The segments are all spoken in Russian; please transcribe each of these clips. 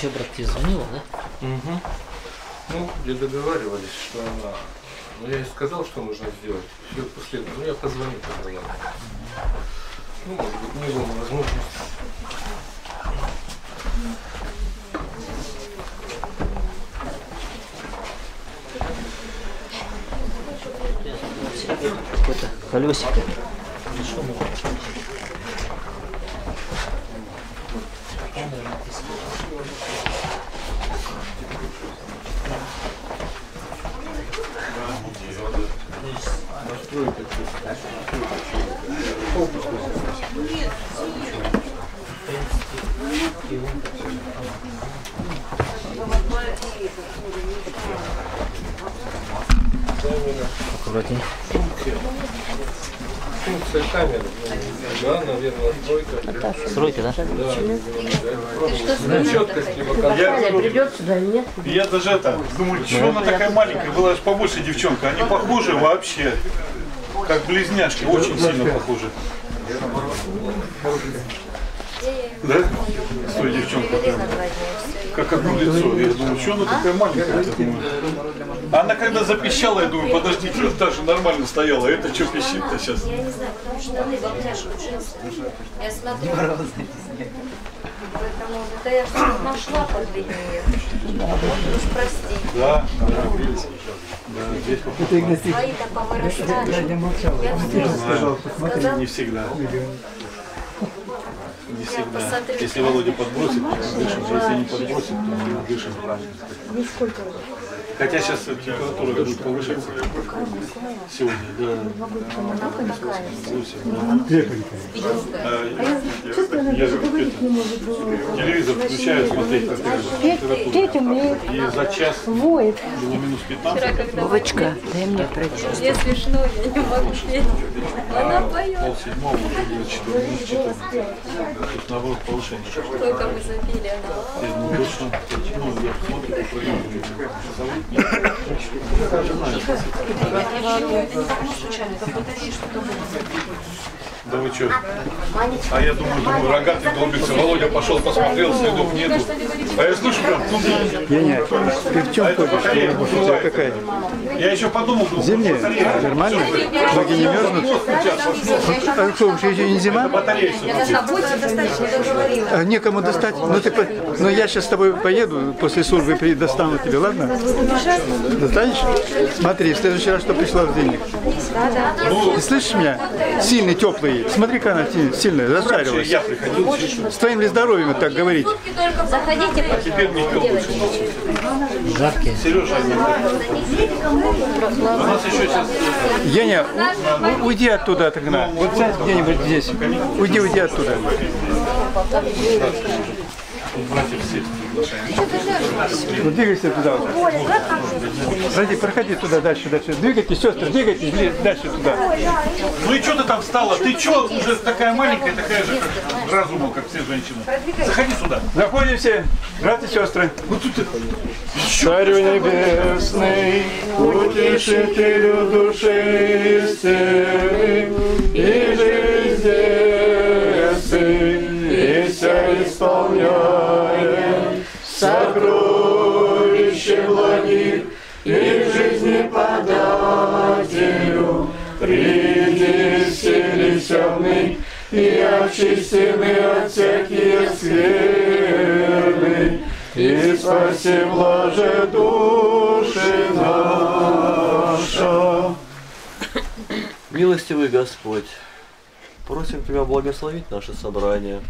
что, брат, тебе звонила, да? Угу. Ну, где договаривались, что она... Ну, я ей сказал, что нужно сделать. Все после этого. Ну, я позвоню, позвонил. Ну, может быть, не было возможности. Какое-то колесико. Ну, что мы Аккуратнее. Функция камеры. Да, наверное, стройка. Да. Четкость либо контроль. Придет сюда нет? Я даже это, думаю, что она такая маленькая, была же побольше девчонка. Они похожи вообще, как близняшки, очень сильно похожи. Да? С той девчонкой прям. Как одно лицо. Я думаю, что она такая маленькая? Думаю. Она когда запищала, я думаю, подождите, вот та же нормально стояла, а это что пищит-то сейчас? Я не знаю, потому что штаны в обтяжку. Я смотрю. Поэтому, да я что нашла под нее. Уж прости. Да, да, здесь Мои-то повырастали. Я встретила. Сказал, не всегда. Не всегда. Если Володя подбросит, то дышим. Если не подбросит, то мы не дышим. Хотя сейчас температура будет повышаться. Сегодня, да. А, Я же телевизор включаю, смотреть, умеет, И за час воет. было минус 15, Вовочка, дай мне пройти. Мне смешно, я не могу петь. Она поет. пол седьмого, уже будет 4 минус 14. То есть наоборот повышение. Только мы запели, она. Ну, я смотрю по программе. Зовут Да вы что? А я думаю, думаю, рогатый долбится. Володя пошел, посмотрел, следов нету. А я слышу прям, ну, Не, не, ты в чем а это ходишь? батарея У тебя какая? Я еще подумал, думал, Зимняя? батарея. Нормально? Ноги не мерзнут? А что, уж еще не зима? Батарея все. достаточно договорила. А некому достать. Ну, ты, ну я сейчас с тобой поеду, после службы достану тебе, ладно? Достанешь? Смотри, в следующий раз, что пришла в денег. Ты слышишь меня? Сильный, теплый. Смотри-ка она си- сильная, зашарилась. Я приходил, чуть-чуть. С твоим ли здоровьем так говорить? Заходите, не девочки. Жаркие. Сережа, у нас еще сейчас Еня, у- у- уйди оттуда тогда. Вот сядь где-нибудь здесь. Уйди, уйди оттуда. всех приглашаем. Ну, двигайся туда. Проходи, проходи туда, дальше, дальше. Двигайтесь, сестры, двигайтесь дальше туда. Ну и что ты там встала? Ты что, уже такая маленькая, такая же, как разума, как все женщины. Заходи сюда. Заходим все, братья и сестры. Царю небесный, утешителю души истины, и жизни и вся исполняет вселенный и очистены от всяких скверны, и спаси блаже души наша. Милостивый Господь, просим Тебя благословить наше собрание.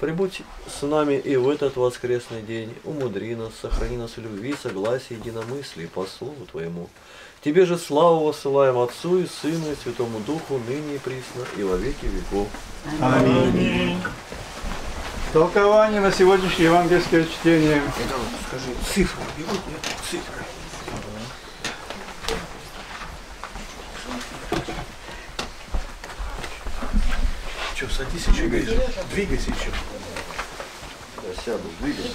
Прибудь с нами и в этот воскресный день, умудри нас, сохрани нас в любви, согласии, единомыслии по Слову Твоему. Тебе же славу высылаем Отцу и Сыну и Святому Духу, ныне и присно, и во веки веков. Аминь. Толкование на сегодняшнее евангельское чтение. Что, садись еще, говоришь? Двигайся еще. Я сяду, двигайся.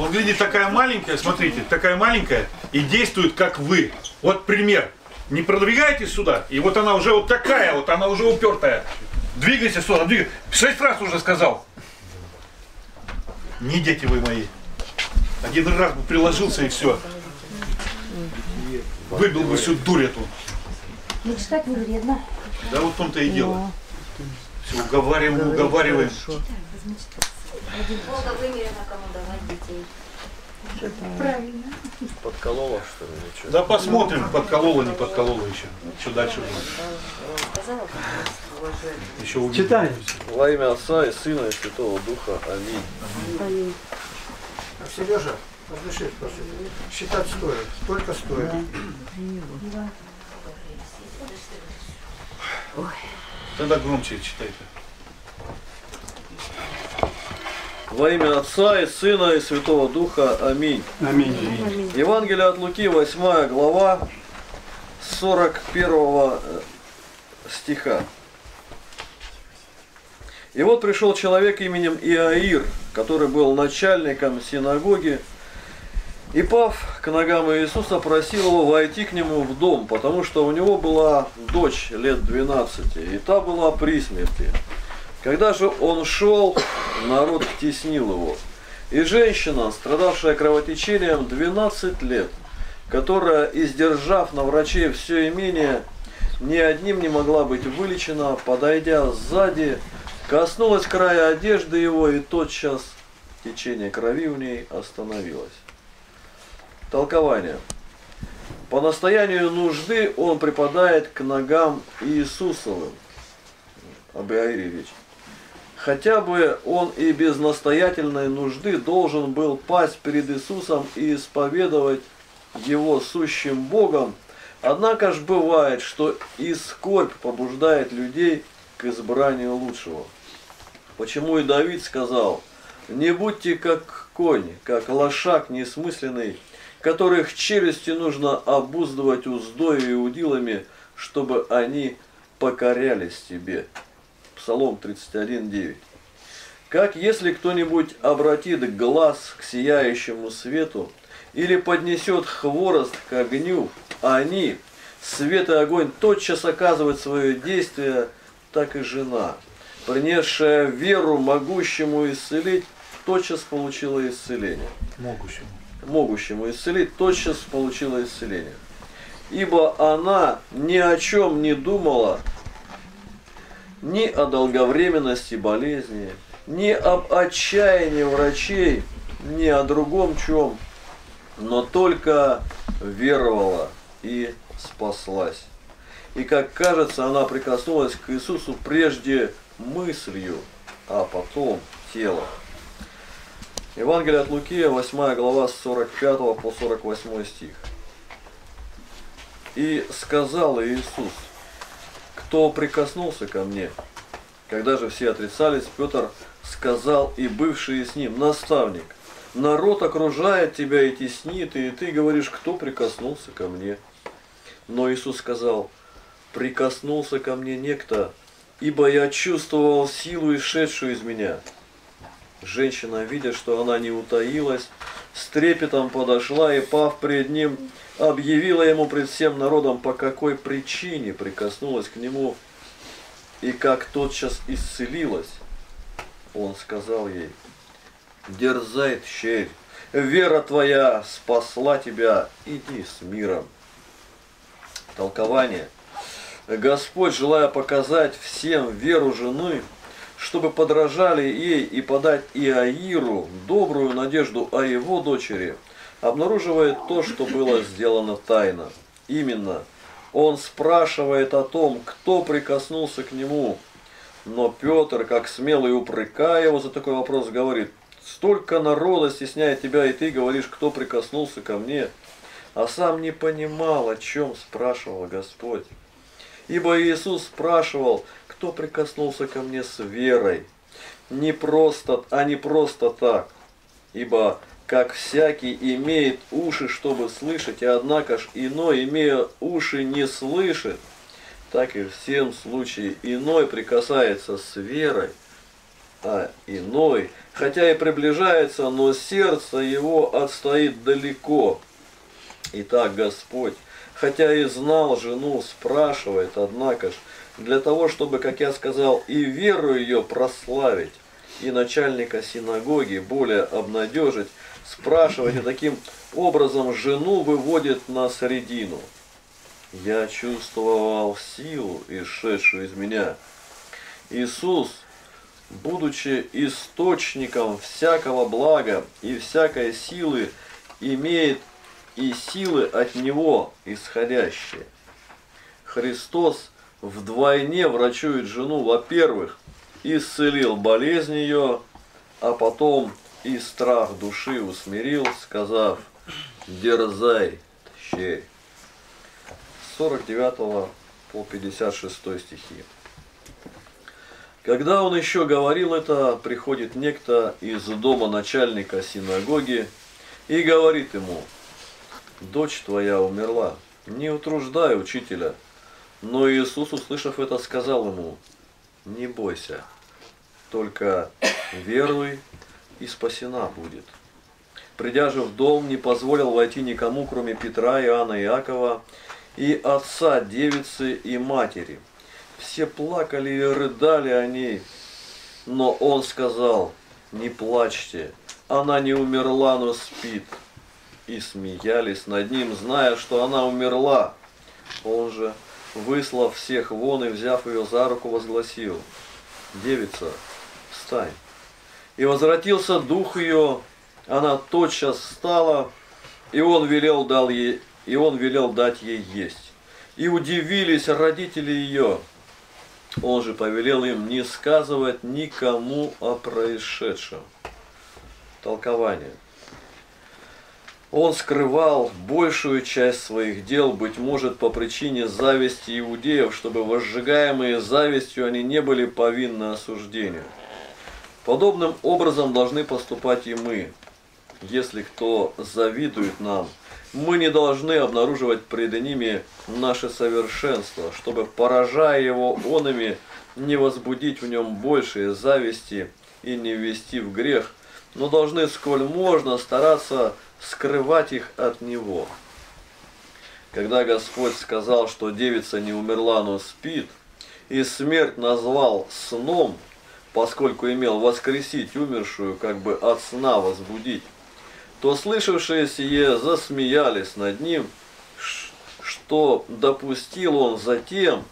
Вот глядите, такая маленькая, смотрите, такая маленькая и действует как вы. Вот пример. Не продвигайтесь сюда, и вот она уже вот такая, вот она уже упертая. Двигайся сюда, двигайся. Шесть раз уже сказал. Не дети вы мои. Один раз бы приложился и все. Выбил бы всю дурь эту. Ну, читать не вредно. Да вот в том-то и дело. Все уговариваем, уговариваем. Бога вымерено кому давать детей. Подколола, что ли, или что? Да посмотрим, подколола, не подколола еще. Что дальше будет. Еще увидим. Читай. Во имя Отца и Сына и Святого Духа. Аминь. Сережа, разреши спросить. Считать стоит, только стоит. Тогда громче читайте. Во имя Отца и Сына и Святого Духа. Аминь. Аминь. Евангелие от Луки, 8 глава, 41 э, стиха. И вот пришел человек именем Иаир, который был начальником синагоги, и, пав к ногам Иисуса, просил его войти к нему в дом, потому что у него была дочь лет 12, и та была при смерти. Когда же он шел, народ теснил его. И женщина, страдавшая кровотечением 12 лет, которая, издержав на врачей все имение, ни одним не могла быть вылечена, подойдя сзади, коснулась края одежды его, и тотчас течение крови в ней остановилось. Толкование. По настоянию нужды он припадает к ногам Иисусовым. Об. Хотя бы он и без настоятельной нужды должен был пасть перед Иисусом и исповедовать его сущим Богом, однако ж бывает, что и скорбь побуждает людей к избранию лучшего. Почему и Давид сказал, не будьте как конь, как лошак несмысленный, которых челюсти нужно обуздывать уздою и удилами, чтобы они покорялись тебе. Псалом 31.9. Как если кто-нибудь обратит глаз к сияющему свету или поднесет хворост к огню, они, свет и огонь, тотчас оказывают свое действие, так и жена, принесшая веру могущему исцелить, тотчас получила исцеление Могущему. могущему исцелить, тотчас получила исцеление. Ибо она ни о чем не думала, ни о долговременности болезни, ни об отчаянии врачей, ни о другом чем, но только веровала и спаслась. И как кажется, она прикоснулась к Иисусу прежде мыслью, а потом телом. Евангелие от Луки, 8 глава, с 45 по 48 стих. И сказал Иисус, кто прикоснулся ко мне? Когда же все отрицались, Петр сказал и бывшие с ним, наставник, народ окружает тебя и теснит, и ты говоришь, кто прикоснулся ко мне? Но Иисус сказал, прикоснулся ко мне некто, ибо я чувствовал силу, исшедшую из меня. Женщина, видя, что она не утаилась, с трепетом подошла и, пав пред ним, объявила ему пред всем народом, по какой причине прикоснулась к нему и как тотчас исцелилась. Он сказал ей, дерзай, щерь, вера твоя спасла тебя, иди с миром. Толкование. Господь, желая показать всем веру жены, чтобы подражали ей и подать Иаиру добрую надежду о его дочери, обнаруживает то, что было сделано тайно. Именно, он спрашивает о том, кто прикоснулся к нему. Но Петр, как смелый упрекая его за такой вопрос, говорит, столько народа стесняет тебя, и ты говоришь, кто прикоснулся ко мне. А сам не понимал, о чем спрашивал Господь. Ибо Иисус спрашивал, кто прикоснулся ко мне с верой. Не просто, а не просто так. Ибо как всякий имеет уши, чтобы слышать, и однако ж иной, имея уши, не слышит, так и в всем случае иной прикасается с верой, а иной, хотя и приближается, но сердце его отстоит далеко. Итак, Господь, хотя и знал жену, спрашивает, однако ж, для того, чтобы, как я сказал, и веру ее прославить, и начальника синагоги более обнадежить, спрашиваете, таким образом жену выводит на средину. Я чувствовал силу, исшедшую из меня. Иисус, будучи источником всякого блага и всякой силы, имеет и силы от Него исходящие. Христос вдвойне врачует жену, во-первых, исцелил болезнь ее, а потом и страх души усмирил, сказав, дерзай, тщерь. С 49 по 56 стихи. Когда он еще говорил это, приходит некто из дома начальника синагоги и говорит ему, дочь твоя умерла, не утруждай учителя. Но Иисус, услышав это, сказал ему, не бойся, только веруй, и спасена будет. Придя же в дом, не позволил войти никому, кроме Петра, Иоанна Иакова, и отца девицы и матери. Все плакали и рыдали о ней, но он сказал, не плачьте, она не умерла, но спит. И смеялись над ним, зная, что она умерла. Он же, выслав всех вон и взяв ее за руку, возгласил, девица, встань. И возвратился дух ее, она тотчас встала, и он велел, дал ей, и он велел дать ей есть. И удивились родители ее. Он же повелел им не сказывать никому о происшедшем. Толкование. Он скрывал большую часть своих дел, быть может, по причине зависти иудеев, чтобы возжигаемые завистью они не были повинны осуждению. Подобным образом должны поступать и мы. Если кто завидует нам, мы не должны обнаруживать пред ними наше совершенство, чтобы, поражая его онами, не возбудить в нем большие зависти и не ввести в грех, но должны, сколь можно, стараться скрывать их от него. Когда Господь сказал, что девица не умерла, но спит, и смерть назвал сном, поскольку имел воскресить умершую, как бы от сна возбудить, то слышавшие сие засмеялись над ним, что допустил он затем,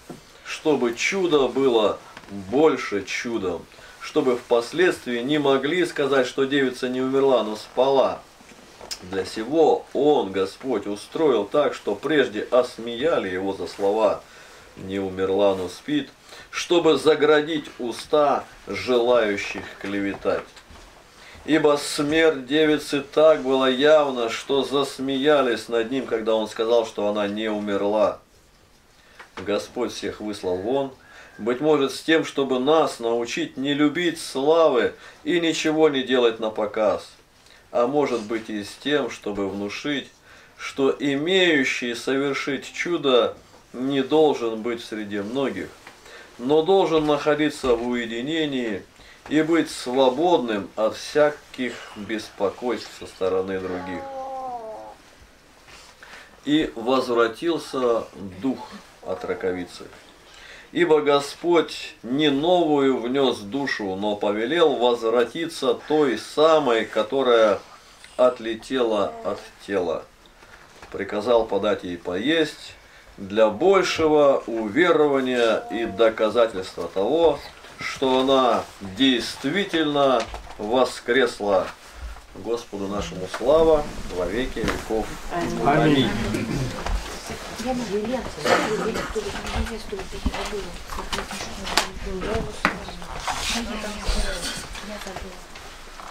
чтобы чудо было больше чудом, чтобы впоследствии не могли сказать, что девица не умерла, но спала. Для сего он, Господь, устроил так, что прежде осмеяли его за слова «не умерла, но спит», чтобы заградить уста желающих клеветать. Ибо смерть девицы так была явна, что засмеялись над ним, когда он сказал, что она не умерла. Господь всех выслал вон, быть может, с тем, чтобы нас научить не любить славы и ничего не делать на показ, а может быть и с тем, чтобы внушить, что имеющий совершить чудо не должен быть среди многих, но должен находиться в уединении и быть свободным от всяких беспокойств со стороны других. И возвратился дух от раковицы. Ибо Господь не новую внес душу, но повелел возвратиться той самой, которая отлетела от тела. Приказал подать ей поесть, для большего уверования и доказательства того, что она действительно воскресла. Господу нашему слава во веки веков. Аминь. Я могу.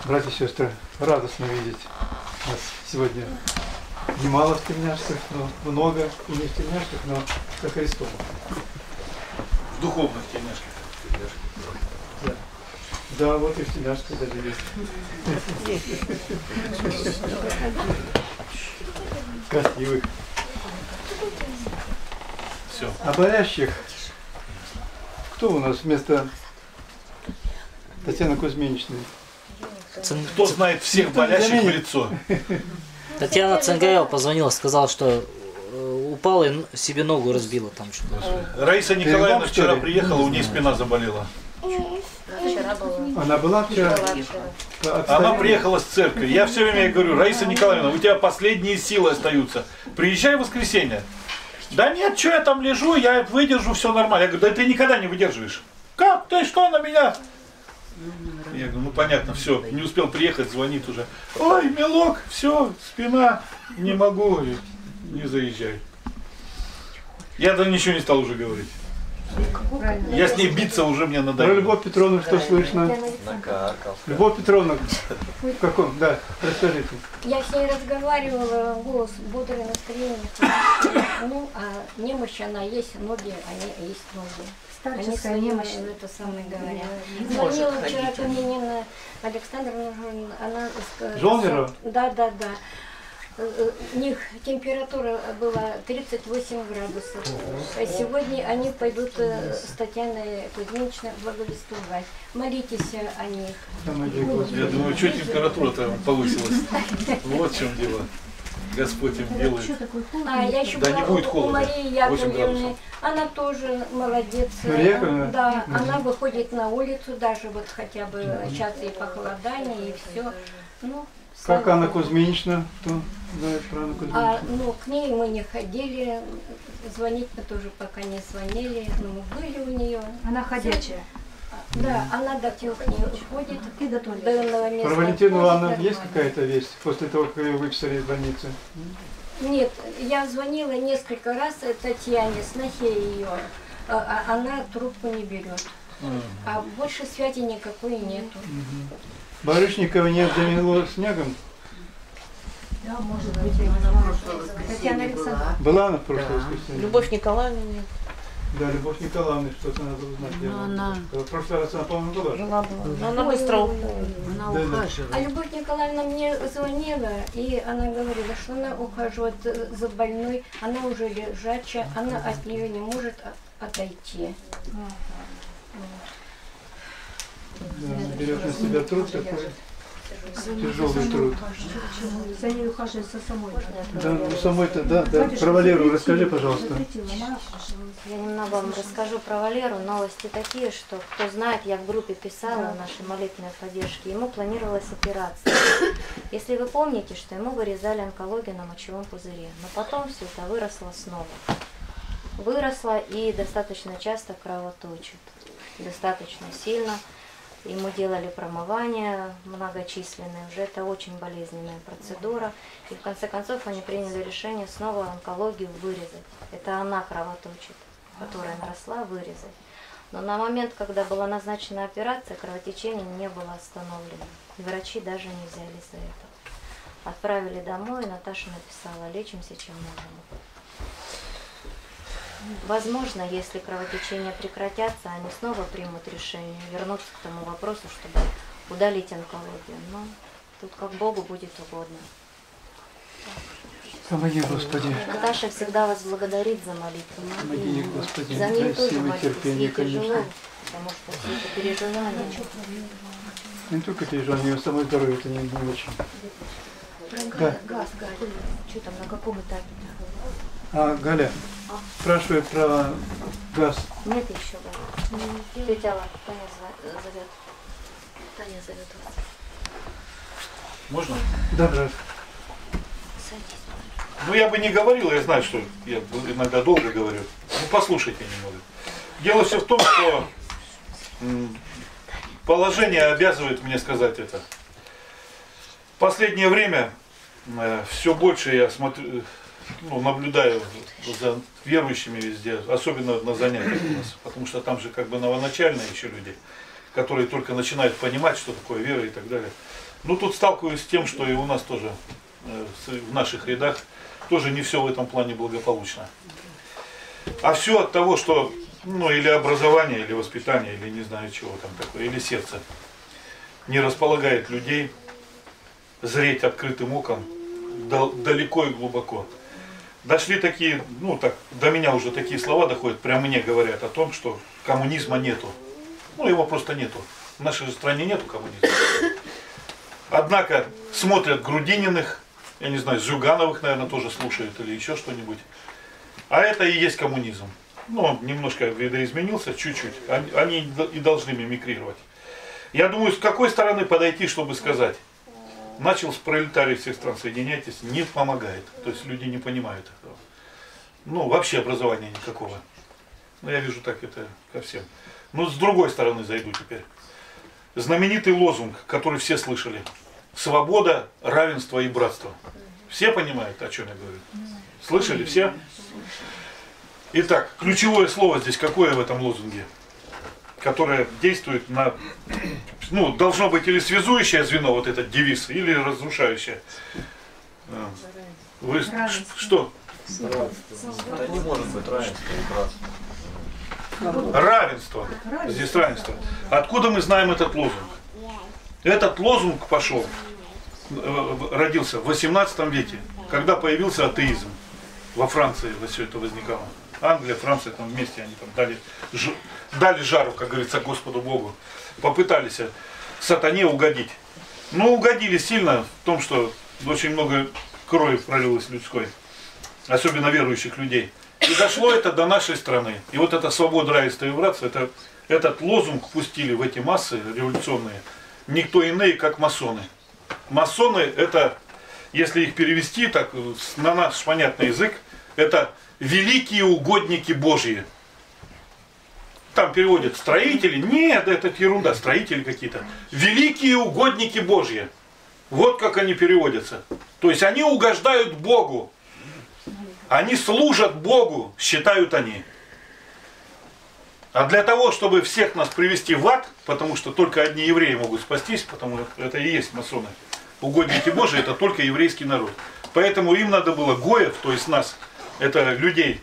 Братья и сестры, радостно видеть нас сегодня немало в тельняшках, но много и не в тельняшках, но со Христом. В духовных тельняшках. Да. Да, вот и в тельняшках даже есть. Красивых. Все. А болящих, кто у нас вместо Татьяны Кузьминичны? Кто знает всех Никто не болящих в лицо? Татьяна Цангаева позвонила, сказала, что э, упала и себе ногу разбила там что-то. Раиса Николаевна Перелом, вчера ли? приехала, у нее спина заболела. Она была вчера? Она приехала с церкви. Я все время ей говорю, Раиса Николаевна, у тебя последние силы остаются. Приезжай в воскресенье. Да нет, что я там лежу, я выдержу, все нормально. Я говорю, да ты никогда не выдерживаешь. Как? Ты что на меня? Я говорю, ну понятно, все, не успел приехать, звонит уже. Ой, мелок, все, спина, не могу, не заезжай. Я даже ничего не стал уже говорить. Я с ней биться уже мне Про надоело. Любовь Петровну что слышно? Любовь Петровна, в каком? Да, расскажите. Я с ней разговаривала, голос бодрое настроение. Ну, а немощь она есть, ноги, они есть ноги. Они Старческая свои немощь. это самое говорят. Не Звонила вчера. Каменина Александровна, она сказала... Жолнерова? Да, да, да. Э, э, У них температура была 38 градусов. А сегодня они пойдут э, с Татьяной Кузьминичной благовествовать. Молитесь о них. Я думаю, что температура-то повысилась. Вот в чем дело. Господь им делает. А я еще Да была не будет у- у холода. Марии 8 Яковлевны. Она тоже молодец. Мария? Да, она выходит на улицу, даже вот хотя бы сейчас и похолодание, и все. Ну, Как Анна. Кузьминична? Анну А, ну, к ней мы не ходили, звонить мы тоже пока не звонили, но мы были у нее. Она ходячая. Да, она до кухни уходит, И до туалета. данного места. Про Валентину Ивановну есть какая-то весть после того, как ее выписали из больницы? Нет, я звонила несколько раз Татьяне, снохе ее. А- а Она трубку не берет. А больше связи никакой нету. Барышникова не замело снегом? Да, может быть. Татьяна Александровна. Была она в прошлое воскресенье? Любовь Николаевна нет. Да, Любовь Николаевна, что-то надо узнать. Но думаю, она- В прошлый раз она, по-моему, была. Жила была. Но она быстро. Да, Она да. А ухаживает. Любовь Николаевна мне звонила, и она говорила, что она ухаживает э, за больной, она уже лежачая, она от нее не может отойти. Да, она берет на себя труд такой, тяжелый труд. За ней ухаживает со самой. Да, ну самой-то, да, да. Про Валеру расскажи, пожалуйста. Я немного вам расскажу про Валеру. Новости такие, что, кто знает, я в группе писала в нашей молитвенной поддержке. Ему планировалась операция. Если вы помните, что ему вырезали онкологию на мочевом пузыре. Но потом все это выросло снова. Выросло и достаточно часто кровоточит. Достаточно сильно. Ему делали промывания многочисленные, уже это очень болезненная процедура. И в конце концов они приняли решение снова онкологию вырезать. Это она кровоточит, которая наросла, вырезать. Но на момент, когда была назначена операция, кровотечение не было остановлено. И врачи даже не взялись за это. Отправили домой, и Наташа написала, лечимся чем можем. Возможно, если кровотечения прекратятся, они снова примут решение вернуться к тому вопросу, чтобы удалить онкологию. Но тут как Богу будет угодно. Помоги, Господи. Наташа всегда вас благодарит за молитву. Помоги Господи. За ней Дай тоже силы, молитесь. тяжело, конечно. потому что все это переживания. Не только переживания, у самой здоровье это не, не очень. Да. Газ, газ. Что там, на каком этапе? А, Галя, спрашивает про газ. Нет еще газа. Тетя Алла, Таня зовет. Таня зовет вас. Можно? Да, брат. Садись. Ну, я бы не говорил, я знаю, что я иногда долго говорю. Ну, послушайте немного. Дело все в том, что положение обязывает мне сказать это. В последнее время все больше я смотрю, э, ну, наблюдаю за верующими везде, особенно на занятиях у нас, потому что там же как бы новоначальные еще люди, которые только начинают понимать, что такое вера и так далее. Ну, тут сталкиваюсь с тем, что и у нас тоже э, в наших рядах тоже не все в этом плане благополучно. А все от того, что, ну, или образование, или воспитание, или не знаю чего там такое, или сердце не располагает людей зреть открытым оком дал- далеко и глубоко. Дошли такие, ну так, до меня уже такие слова доходят, прямо мне говорят о том, что коммунизма нету. Ну, его просто нету. В нашей стране нету коммунизма. Однако смотрят Грудининых, я не знаю, Зюгановых, наверное, тоже слушают или еще что-нибудь. А это и есть коммунизм. ну, он немножко видоизменился, чуть-чуть. Они и должны мимикрировать. Я думаю, с какой стороны подойти, чтобы сказать, начал с пролетариев всех стран, соединяйтесь, не помогает. То есть люди не понимают этого. Ну, вообще образования никакого. Ну, я вижу так это ко всем. Но с другой стороны зайду теперь. Знаменитый лозунг, который все слышали. Свобода, равенство и братство. Все понимают, о чем я говорю? Слышали все? Итак, ключевое слово здесь какое в этом лозунге? Которое действует на... Ну, должно быть или связующее звено, вот этот девиз, или разрушающее. А, Вы что? Не может быть и братства. Равенство. Здесь равенство. Откуда мы знаем этот лозунг? Этот лозунг пошел, э, родился в 18 веке, когда появился атеизм. Во Франции все это возникало. Англия, Франция, там вместе они там дали, дали жару, как говорится, Господу Богу. Попытались сатане угодить. Но угодили сильно в том, что очень много крови пролилось людской. Особенно верующих людей. И дошло это до нашей страны. И вот эта свобода, равенство и братство, это, этот лозунг пустили в эти массы революционные никто иные, как масоны. Масоны это, если их перевести так на наш понятный язык, это великие угодники Божьи. Там переводят строители. Нет, это ерунда, строители какие-то. Великие угодники Божьи. Вот как они переводятся. То есть они угождают Богу. Они служат Богу, считают они. А для того, чтобы всех нас привести в ад, потому что только одни евреи могут спастись, потому что это и есть масоны. Угодники Божии это только еврейский народ. Поэтому им надо было гоев, то есть нас, это людей,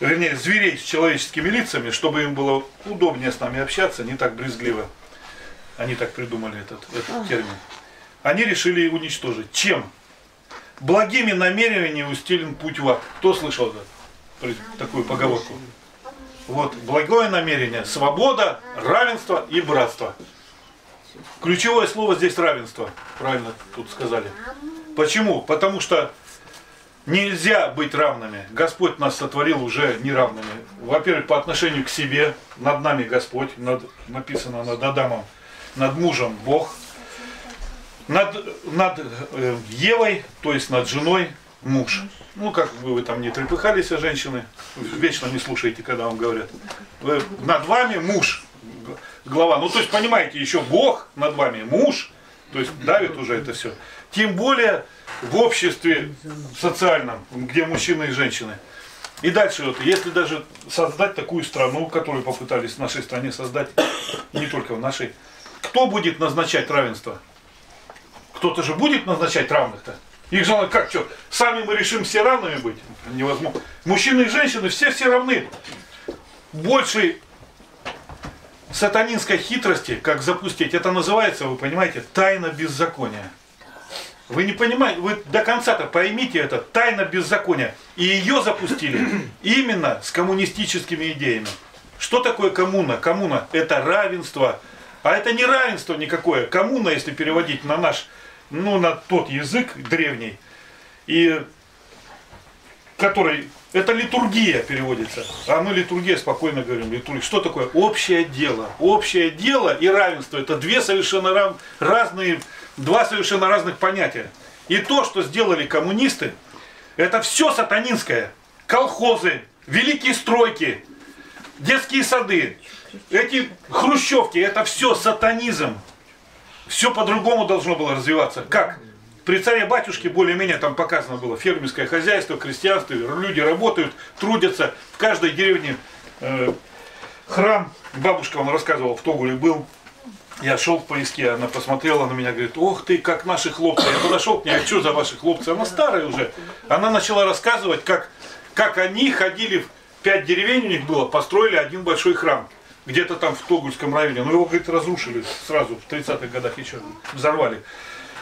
вернее, зверей с человеческими лицами, чтобы им было удобнее с нами общаться, не так брезгливо. Они так придумали этот, этот термин. Они решили уничтожить. Чем? Благими намерениями устелен путь в ад. Кто слышал это? такую поговорку? Вот, благое намерение, свобода, равенство и братство. Ключевое слово здесь равенство, правильно тут сказали. Почему? Потому что нельзя быть равными. Господь нас сотворил уже неравными. Во-первых, по отношению к себе, над нами Господь, над, написано над Адамом, над мужем Бог, над, над э, Евой, то есть над женой муж. Ну, как бы вы там не трепыхались, а женщины, вечно не слушаете, когда вам говорят. Вы, над вами муж, глава. Ну, то есть, понимаете, еще Бог над вами, муж, то есть давит уже это все. Тем более в обществе социальном, где мужчины и женщины. И дальше, вот, если даже создать такую страну, которую попытались в нашей стране создать, не только в нашей, кто будет назначать равенство? Кто-то же будет назначать равных-то? Их же как что, сами мы решим все равными быть? Невозможно. Мужчины и женщины все все равны. Большей сатанинской хитрости, как запустить, это называется, вы понимаете, тайна беззакония. Вы не понимаете, вы до конца-то поймите это, тайна беззакония. И ее запустили именно с коммунистическими идеями. Что такое коммуна? Коммуна – это равенство. А это не равенство никакое. Коммуна, если переводить на наш ну, на тот язык древний, и который, это литургия переводится, а мы литургия спокойно говорим, литургия. Что такое? Общее дело. Общее дело и равенство, это две совершенно разные, два совершенно разных понятия. И то, что сделали коммунисты, это все сатанинское. Колхозы, великие стройки, детские сады, эти хрущевки, это все сатанизм. Все по-другому должно было развиваться. Как? При царе батюшке более-менее там показано было фермерское хозяйство, крестьянство, люди работают, трудятся. В каждой деревне э, храм, бабушка вам рассказывала, в Тогуле был. Я шел в поиске, она посмотрела на меня, говорит, ох ты, как наши хлопцы. Я подошел к ней, а что за ваши хлопцы? Она старая уже. Она начала рассказывать, как, как они ходили, в пять деревень у них было, построили один большой храм где-то там в Тогульском районе. Но его, говорит, разрушили сразу в 30-х годах еще, взорвали.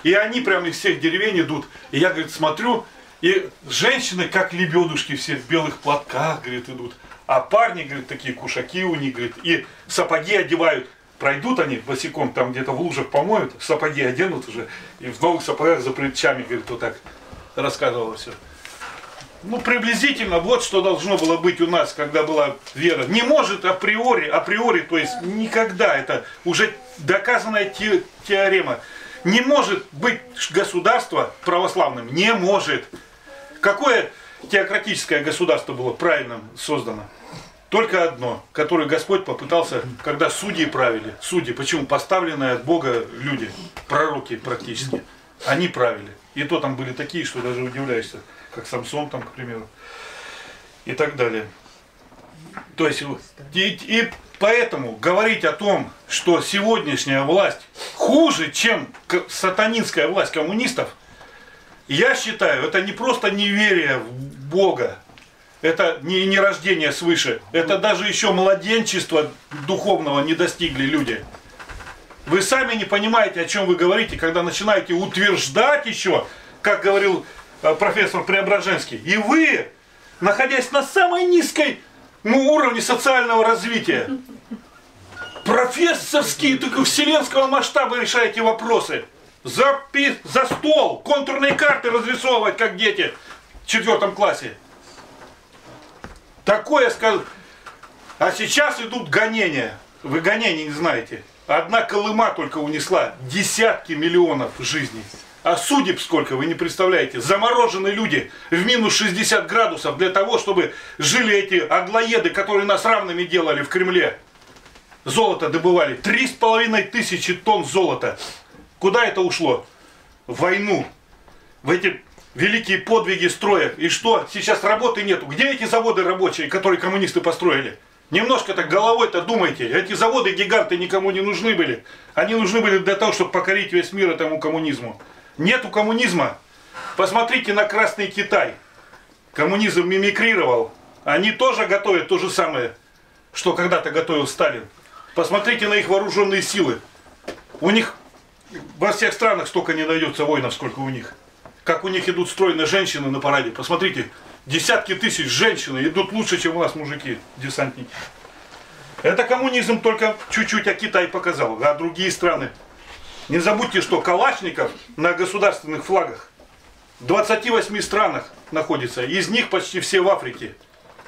И они прямо из всех деревень идут. И я, говорит, смотрю, и женщины, как лебедушки все в белых платках, говорит, идут. А парни, говорит, такие кушаки у них, говорит, и сапоги одевают. Пройдут они босиком, там где-то в лужах помоют, сапоги оденут уже, и в новых сапогах за плечами, говорит, вот так рассказывала все. Ну, приблизительно вот что должно было быть у нас, когда была вера. Не может априори, априори, то есть никогда, это уже доказанная те- теорема. Не может быть государство православным, не может. Какое теократическое государство было правильно создано? Только одно, которое Господь попытался, когда судьи правили. Судьи, почему? Поставленные от Бога люди, пророки практически. Они правили. И то там были такие, что даже удивляешься, как Самсон там, к примеру, и так далее. То есть, и, и поэтому говорить о том, что сегодняшняя власть хуже, чем сатанинская власть коммунистов, я считаю, это не просто неверие в Бога, это не, не рождение свыше, это даже еще младенчество духовного не достигли люди. Вы сами не понимаете, о чем вы говорите, когда начинаете утверждать еще, как говорил э, профессор Преображенский. И вы, находясь на самой низкой ну, уровне социального развития, профессорские, только вселенского масштаба решаете вопросы. За, за стол, контурные карты разрисовывать, как дети в четвертом классе. Такое скажу. А сейчас идут гонения. Вы гонений не знаете. Одна Колыма только унесла десятки миллионов жизней. А судеб сколько, вы не представляете. Заморожены люди в минус 60 градусов для того, чтобы жили эти аглоеды, которые нас равными делали в Кремле. Золото добывали. Три с половиной тысячи тонн золота. Куда это ушло? В войну. В эти великие подвиги строя. И что? Сейчас работы нету. Где эти заводы рабочие, которые коммунисты построили? Немножко так головой-то думайте. Эти заводы гиганты никому не нужны были. Они нужны были для того, чтобы покорить весь мир этому коммунизму. Нету коммунизма. Посмотрите на Красный Китай. Коммунизм мимикрировал. Они тоже готовят то же самое, что когда-то готовил Сталин. Посмотрите на их вооруженные силы. У них во всех странах столько не найдется воинов, сколько у них. Как у них идут стройные женщины на параде. Посмотрите, десятки тысяч женщин идут лучше, чем у нас мужики, десантники. Это коммунизм только чуть-чуть, а Китай показал, а другие страны. Не забудьте, что Калашников на государственных флагах в 28 странах находится. Из них почти все в Африке.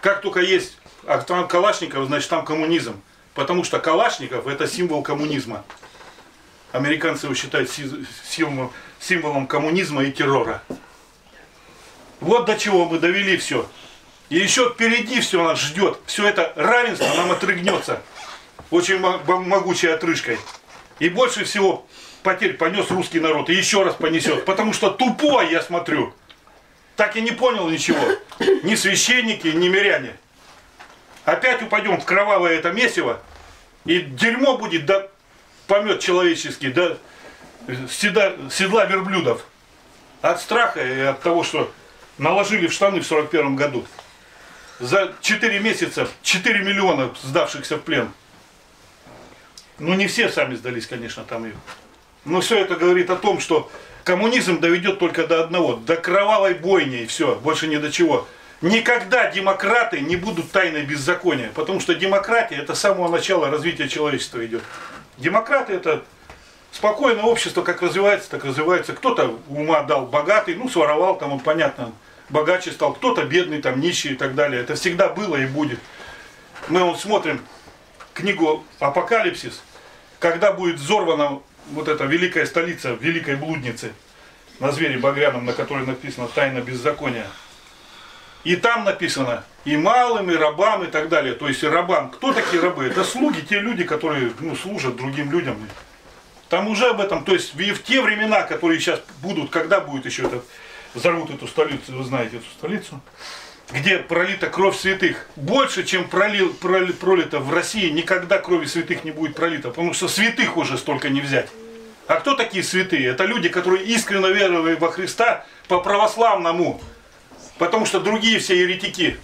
Как только есть а там Калашников, значит там коммунизм. Потому что Калашников это символ коммунизма. Американцы его считают си- символом, символом коммунизма и террора. Вот до чего мы довели все. И еще впереди все нас ждет. Все это равенство нам отрыгнется. Очень мо- мо- могучей отрыжкой. И больше всего потерь понес русский народ. И еще раз понесет. Потому что тупой, я смотрю. Так и не понял ничего. Ни священники, ни миряне. Опять упадем в кровавое это месиво. И дерьмо будет до помет человеческий, до седа- седла верблюдов. От страха и от того, что наложили в штаны в 41 году. За 4 месяца 4 миллиона сдавшихся в плен. Ну не все сами сдались, конечно, там и. Но все это говорит о том, что коммунизм доведет только до одного, до кровавой бойни и все, больше ни до чего. Никогда демократы не будут тайной беззакония, потому что демократия это с самого начала развития человечества идет. Демократы это спокойное общество, как развивается, так развивается. Кто-то ума дал богатый, ну своровал, там он понятно, богаче стал, кто-то бедный, там нищий и так далее. Это всегда было и будет. Мы вот смотрим книгу Апокалипсис, когда будет взорвана вот эта великая столица великой блудницы на звере багряном, на которой написано «Тайна беззакония». И там написано и малым, и рабам, и так далее. То есть и рабам. Кто такие рабы? Это слуги, те люди, которые ну, служат другим людям. Там уже об этом, то есть в те времена, которые сейчас будут, когда будет еще это, взорвут эту столицу, вы знаете эту столицу, где пролита кровь святых. Больше, чем пролил, проли- пролито в России, никогда крови святых не будет пролито, потому что святых уже столько не взять. А кто такие святые? Это люди, которые искренне веровали во Христа по православному, потому что другие все еретики.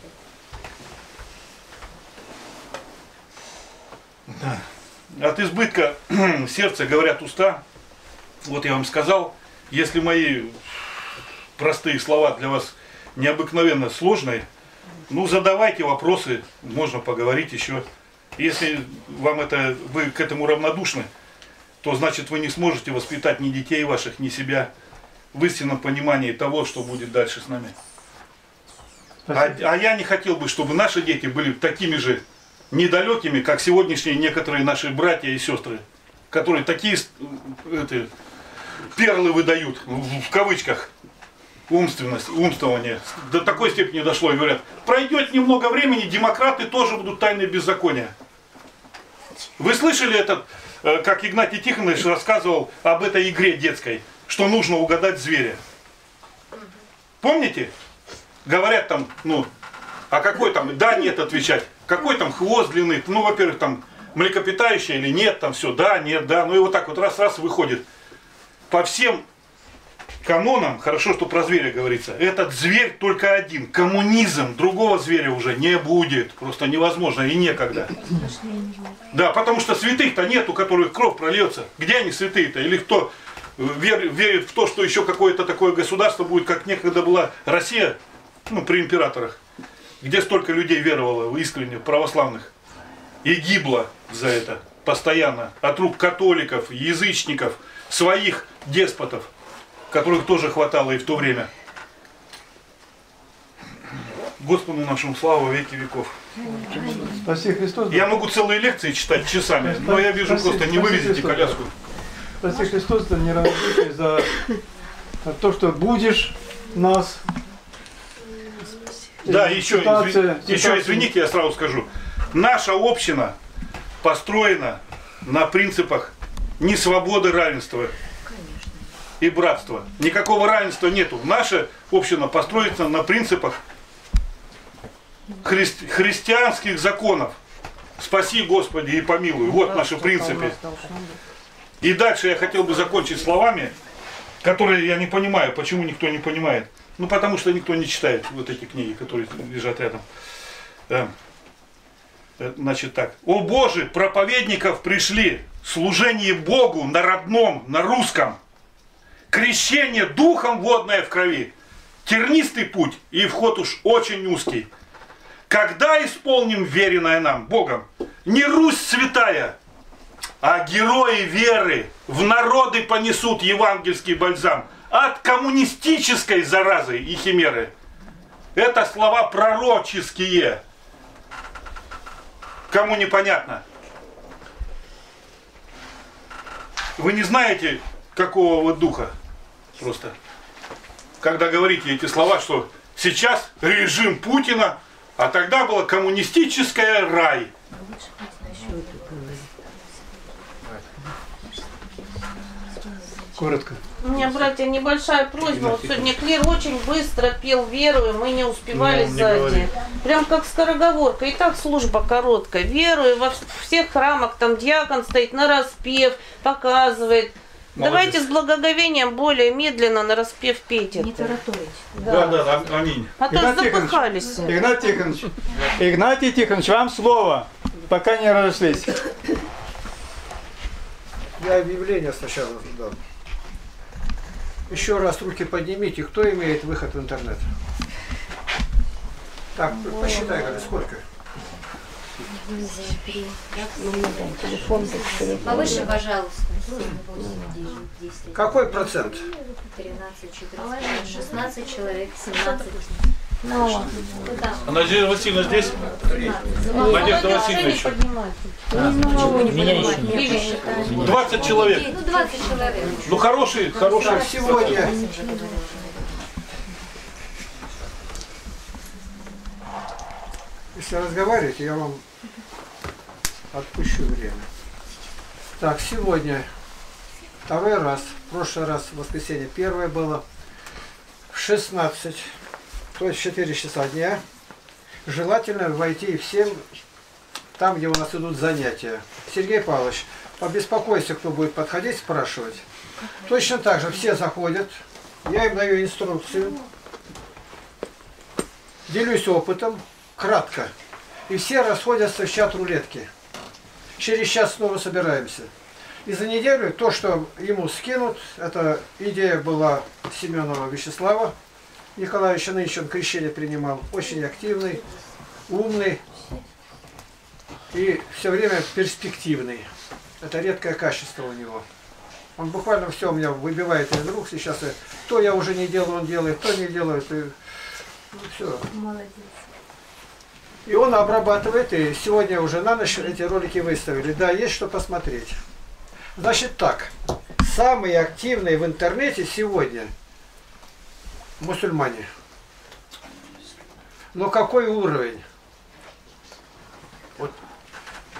От избытка сердца говорят уста. Вот я вам сказал, если мои простые слова для вас необыкновенно сложные, ну задавайте вопросы, можно поговорить еще. Если вам это, вы к этому равнодушны, то значит вы не сможете воспитать ни детей ваших, ни себя в истинном понимании того, что будет дальше с нами. А, а я не хотел бы, чтобы наши дети были такими же недалекими, как сегодняшние некоторые наши братья и сестры, которые такие это, перлы выдают, в, в кавычках, умственность, умствование. До такой степени дошло и говорят, пройдет немного времени, демократы тоже будут тайны беззакония. Вы слышали этот, э, как Игнатий Тихонович рассказывал об этой игре детской, что нужно угадать зверя? Помните? Говорят там, ну, а какой там, да, нет отвечать. Какой там хвост длины, ну, во-первых, там млекопитающее или нет, там все, да, нет, да. Ну и вот так вот раз-раз выходит. По всем канонам, хорошо, что про зверя говорится, этот зверь только один. Коммунизм, другого зверя уже не будет. Просто невозможно и некогда. Да, потому что святых-то нет, у которых кровь прольется. Где они святые-то? Или кто вер, верит в то, что еще какое-то такое государство будет, как некогда была Россия, ну, при императорах, где столько людей веровало искренне, православных, и гибло за это постоянно от рук католиков, язычников, своих деспотов, которых тоже хватало и в то время. Господу нашему славу веки веков. Спаси Христос. Я могу целые лекции читать часами, но я вижу Спаси- просто не вывезете коляску. Спаси Христос за неравнодушие, за то, что будешь нас. Да, еще, Ситуация- изви- еще ситуация- извините, я сразу скажу. Наша община построена на принципах несвободы, равенства и братства. Никакого равенства нету. Наша община построена на принципах хри- христианских законов. Спаси, Господи, и помилуй. Вот наши принципы. И дальше я хотел бы закончить словами, которые я не понимаю, почему никто не понимает. Ну, потому что никто не читает вот эти книги, которые лежат рядом. Э, Значит так. О Боже, проповедников пришли, служение Богу на родном, на русском. Крещение духом водное в крови. Тернистый путь и вход уж очень узкий. Когда исполним веренное нам Богом, не Русь святая, а герои веры в народы понесут евангельский бальзам от коммунистической заразы и химеры. Это слова пророческие. Кому непонятно? Вы не знаете, какого вы духа просто. Когда говорите эти слова, что сейчас режим Путина, а тогда было коммунистическое рай. Коротко. У меня, братья, небольшая просьба. Вот сегодня Клир очень быстро пел верую, мы не успевали Ну, не сзади. говори. Прям как скороговорка. И так служба короткая. Верую, во вс- всех храмах там диакон стоит на распев, показывает. Давайте с благоговением более медленно на распев пейте. Не Да, да, а- аминь. А то Игнат Тихонович, запыхались. Игнатий Тихонович, Игнатий Тихонович, вам слово, пока не разошлись. Я объявление сначала дам. Еще раз руки поднимите, кто имеет выход в интернет. Так, посчитай, сколько? Повыше, пожалуйста. Какой процент? 13, 14, 16 человек, 17. А Надежда Васильевна здесь? Надежда Васильевна еще. Меня еще нет. 20 человек. Ну, 20 человек. Ну хороший. Так, сегодня Если разговариваете, я вам отпущу время. Так, сегодня второй раз, в прошлый раз, в воскресенье, первое было в 16, то есть 4 часа дня. Желательно войти всем там, где у нас идут занятия. Сергей Павлович, побеспокойся, кто будет подходить, спрашивать. Точно так же все заходят, я им даю инструкцию, делюсь опытом, кратко. И все расходятся в чат рулетки. Через час снова собираемся. И за неделю то, что ему скинут, это идея была Семенова Вячеслава Николаевича, нынче он крещение принимал, очень активный, умный и все время перспективный. Это редкое качество у него. Он буквально все у меня выбивает из рук. Сейчас то я уже не делаю, он делает, то не делает. И Ну все. Молодец. И он обрабатывает, и сегодня уже на ночь эти ролики выставили. Да, есть что посмотреть. Значит так, самые активные в интернете сегодня мусульмане. Но какой уровень? Вот,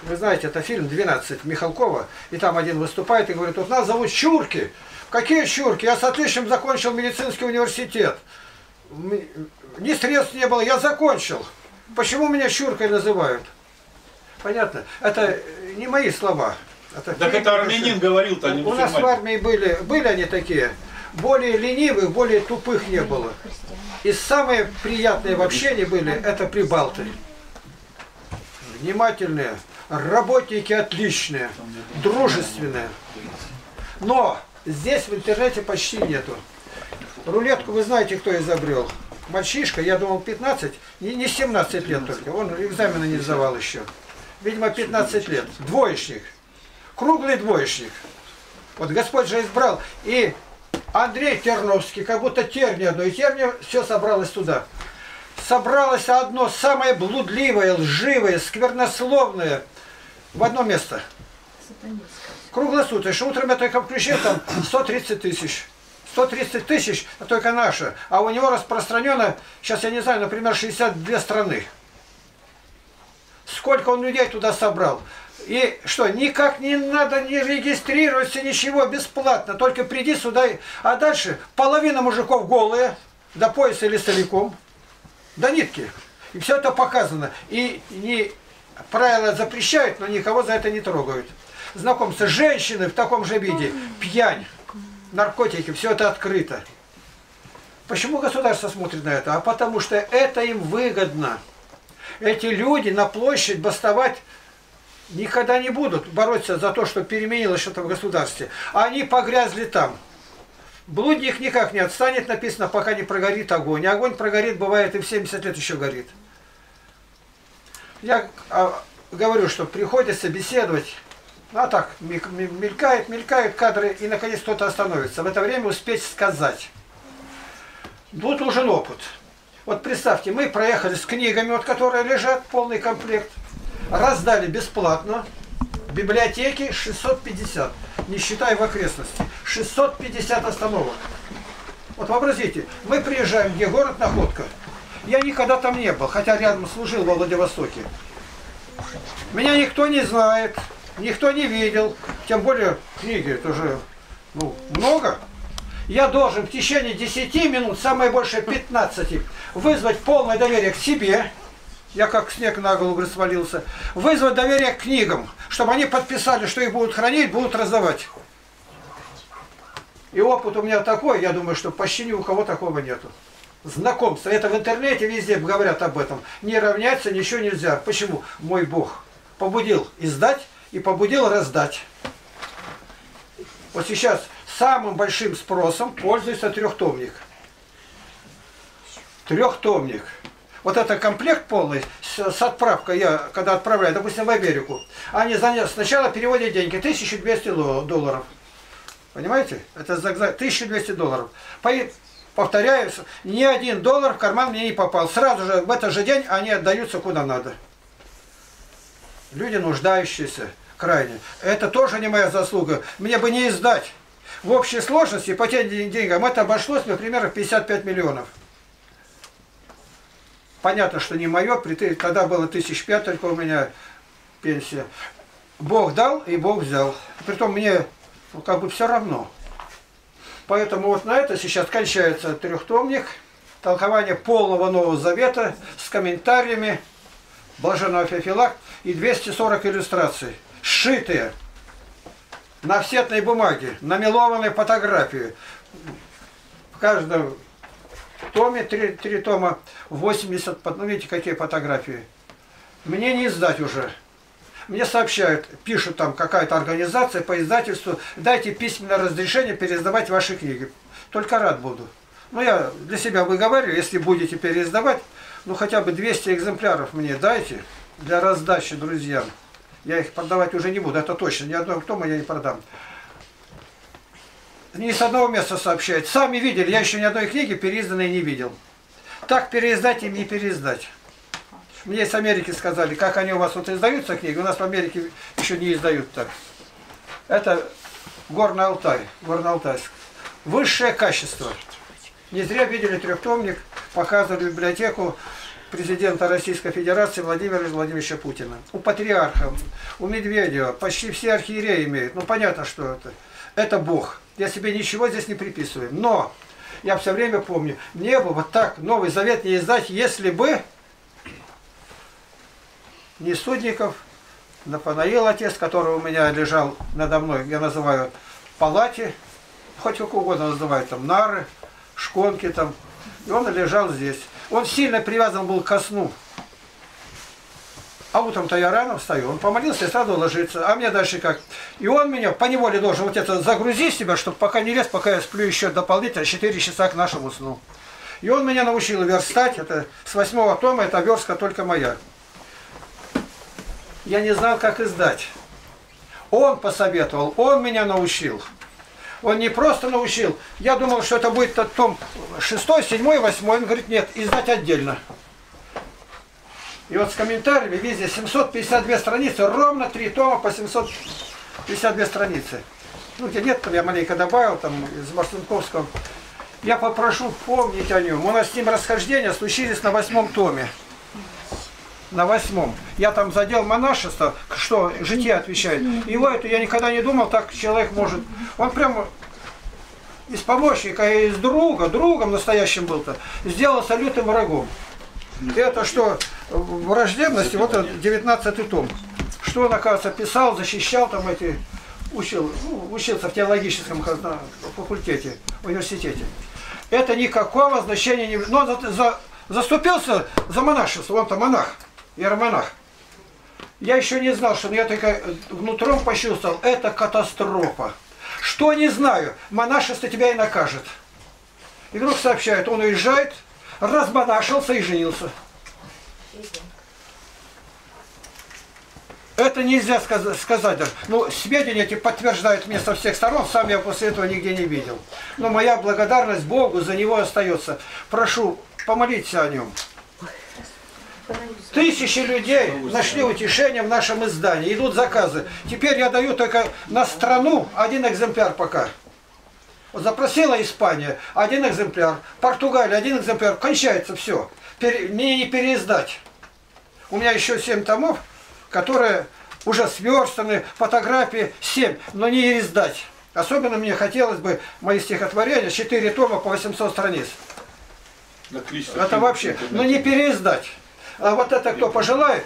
вы знаете, это фильм «12» Михалкова, и там один выступает и говорит, вот нас зовут Чурки. Какие Чурки? Я с отличием закончил медицинский университет. Ни средств не было, я закончил. Почему меня Чуркой называют? Понятно? Это не мои слова. Это Так фильм это армянин говорил-то, а не у нас в армии были, были они такие, более ленивых, более тупых не было. И самые приятные в общении были, это прибалты. Внимательные, работники отличные, дружественные. Но здесь в интернете почти нету. Рулетку вы знаете, кто изобрел? Мальчишка, я думал 15, не, не 17 лет только, он экзамены не сдавал еще. Видимо, 15 лет. Двоечник. Круглый двоечник. Вот Господь же избрал. И Андрей Терновский, как будто терни одно, и терни все собралось туда. Собралось одно самое блудливое, лживое, сквернословное в одно место. Круглосуточно. Утром я только включил, там 130 тысяч. 130 тысяч, а только наша. А у него распространено, сейчас я не знаю, например, 62 страны. Сколько он людей туда собрал. И что, никак не надо не регистрироваться, ничего, бесплатно. Только приди сюда. и- А дальше половина мужиков голые, до пояса или целиком, до нитки. И все это показано. И не правила запрещают, но никого за это не трогают. Знакомство, женщины в таком же виде, пьянь, наркотики, все это открыто. Почему государство смотрит на это? А потому что это им выгодно. Эти люди на площадь бастовать никогда не будут бороться за то, что переменилось что-то в государстве. Они погрязли там. Блудник никак не отстанет, написано, пока не прогорит огонь. И огонь прогорит, бывает, и в 70 лет еще горит. Я а, говорю, что приходится беседовать, а так, мель- мель- мелькают, мелькают кадры, и наконец кто-то остановится. В это время успеть сказать. Тут нужен опыт. Вот представьте, мы проехали с книгами, вот, которые лежат, полный комплект, раздали бесплатно, в библиотеке 650, не считая в окрестности, 650 остановок. Вот вообразите, мы приезжаем, где город Находка, я никогда там не был, хотя рядом служил во Владивостоке. Меня никто не знает, никто не видел, тем более книги, это же ну, много. Я должен в течение 10 минут, самое большее 15, вызвать полное доверие к себе, я как снег на голову свалился, вызвать доверие к книгам, чтобы они подписали, что их будут хранить, будут раздавать. И опыт у меня такой, я думаю, что почти ни у кого такого нету. Знакомство. Это в интернете везде говорят об этом. Не равняться ничего нельзя. Почему? Мой Бог побудил издать и побудил раздать. Вот сейчас самым большим спросом пользуется трехтомник. Трехтомник. Вот это комплект полный с, с отправкой, я когда отправляю, допустим, в Америку, они за сначала переводят деньги, 1200 ло- долларов. Понимаете? Это за за 1200 долларов. По- Повторяю, ни один доллар в карман мне не попал. Сразу же, в этот же день они отдаются куда надо. Люди нуждающиеся крайне. Это тоже не моя заслуга. Мне бы не издать. В общей сложности по тем ден- деньгам это обошлось мне примерно в 55 миллионов. Понятно, что не мое, тогда было тысяч пять только у меня пенсия. Бог дал и Бог взял. Притом мне ну, как бы все равно. Поэтому вот на это сейчас кончается трехтомник, толкование полного Нового Завета с комментариями Блаженного Феофилак и 240 иллюстраций, сшитые на офсетной бумаге, намелованные фотографии. В каждом томе, три, три тома, 80, под- ну видите, какие фотографии. Мне не издать уже. Мне сообщают, пишут там какая-то организация по издательству, дайте письменное разрешение переиздавать ваши книги. Только рад буду. Ну, я для себя выговариваю, если будете переиздавать, ну, хотя бы 200 экземпляров мне дайте для раздачи друзьям. Я их продавать уже не буду, это точно, ни одного тома я не продам. Ни с одного места сообщают. Сами видели, я еще ни одной книги переизданной не видел. так переиздать им не переиздать. Мне с Америки сказали, как они у вас вот издаются книги, у нас в Америке еще не издают так. Это Горный Алтай, Горно-Алтайск. Высшее качество. Не зря видели трехтомник, показывали библиотеку президента Российской Федерации Владимира Владимировича Путина. У патриарха, у Медведева почти все архиереи имеют. Ну понятно, что это. Это Бог. Я себе ничего здесь не приписываю. Но я все время помню, мне бы вот так Новый Завет не издать, если бы не Судников, Нафанаил, отец, который у меня лежал надо мной, я называю палате, хоть как угодно называют, там нары, шконки там, и он лежал здесь. Он сильно привязан был ко сну. А утром-то я рано встаю, он помолился и сразу ложится. А мне дальше как? И он меня по неволе должен вот это загрузить себя, чтобы пока не лез, пока я сплю еще дополнительно 4 часа к нашему сну. И он меня научил верстать, это с восьмого тома, это верстка только моя. Я не знал, как издать. Он посоветовал, он меня научил. Он не просто научил. Я думал, что это будет том 6, 7, 8. Он говорит, нет, издать отдельно. И вот с комментариями везде 752 страницы, ровно 3 тома по 752 страницы. Ну, где нет, там я маленько добавил, там, из Марсенковского. Я попрошу помнить о нем. У нас с ним расхождения случились на восьмом томе. На восьмом. Я там задел монашество, что житие отвечает. Его это я никогда не думал, так человек может. Он прямо из помощника, из друга, другом настоящим был-то, сделался лютым врагом. Это что, враждебности, вот этот 19 том. Что он, оказывается, писал, защищал там эти, учил, ну, учился в теологическом факультете, университете. Это никакого значения не... Но за, за, заступился за монашество, он-то монах, иеромонах. Я еще не знал, что я только внутром почувствовал, это катастрофа. Что не знаю, монашество тебя и накажет. И вдруг сообщают, он уезжает, разбонашился и женился. Это нельзя сказать, сказать даже. Ну, сведения эти подтверждают мне со всех сторон, сам я после этого нигде не видел. Но моя благодарность Богу за него остается. Прошу, помолитесь о нем. Тысячи людей нашли утешение в нашем издании. Идут заказы. Теперь я даю только на страну один экземпляр пока. Запросила Испания один экземпляр, Португалия один экземпляр, кончается все. Пере, мне не переиздать. У меня еще семь томов, которые уже сверстаны, фотографии семь, но не издать. Особенно мне хотелось бы мои стихотворения, 4 тома по 800 страниц. Это вообще, но не переиздать. А вот это кто пожелает,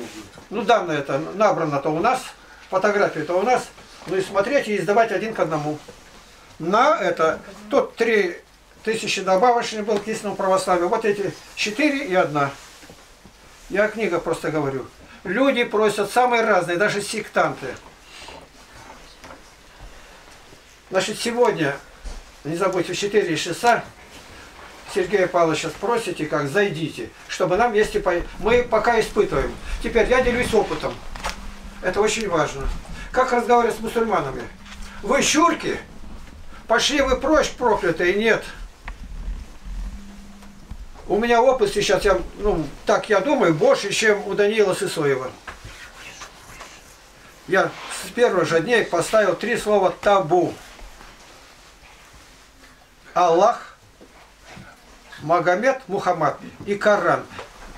ну данные это набрано-то у нас, фотографии-то у нас, ну и смотреть и издавать один к одному на это, тут три тысячи добавочный был к истинному православию, вот эти четыре и одна. Я книга просто говорю. Люди просят самые разные, даже сектанты. Значит, сегодня, не забудьте, в 4 часа Сергея Павловича спросите, как, зайдите, чтобы нам вместе по... Мы пока испытываем. Теперь я делюсь опытом. Это очень важно. Как разговаривать с мусульманами? Вы щурки? Пошли вы прочь, проклятые, нет. У меня опыт сейчас, я, ну, так я думаю, больше, чем у Даниила Сысоева. Я с первых же дней поставил три слова табу. Аллах, Магомед, Мухаммад и Коран.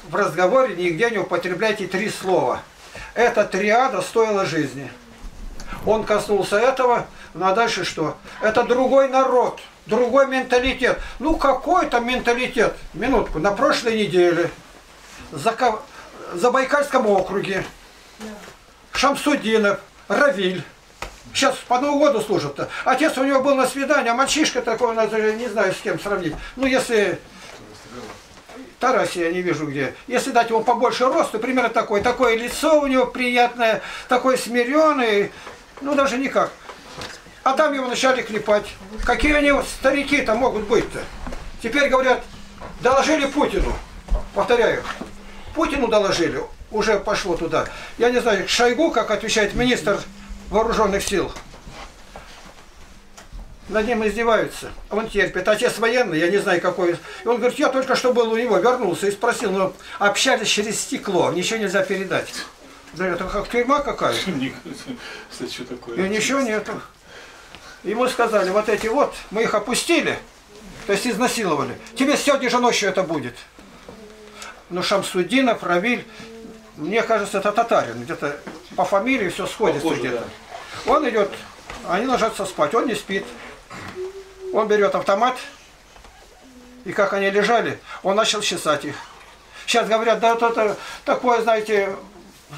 В разговоре нигде не употребляйте три слова. Эта триада стоила жизни. Он коснулся этого, ну а дальше что? Это другой народ, другой менталитет. Ну какой там менталитет? Минутку, на прошлой неделе за Забайкальском округе Шамсудинов, Равиль. Сейчас по Новому году служат-то. Отец у него был на свидании, а мальчишка такой, не знаю с кем сравнить. Ну если Тараси я не вижу где. Если дать ему побольше роста, примерно такой. Такое лицо у него приятное, такой смиренный. Ну даже никак. А там его начали клепать. Какие они старики-то могут быть-то? Теперь говорят, доложили Путину. Повторяю, Путину доложили. Уже пошло туда. Я не знаю, Шойгу, как отвечает министр вооруженных сил. над ним издеваются. Он терпит. Отец военный, я не знаю какой. И он говорит, я только что был у него, вернулся и спросил, но общались через стекло, ничего нельзя передать. Говорят, это как тюрьма какая? Что такое? И ничего нету. Ему сказали, вот эти вот, мы их опустили, то есть изнасиловали. Тебе сегодня же ночью это будет. Но Шамсудинов, Равиль, мне кажется, это татарин, где-то по фамилии все сходится где-то. Он идет, они ложатся спать, он не спит. Он берет автомат, и как они лежали, он начал чесать их. Сейчас говорят, да вот это такое, знаете,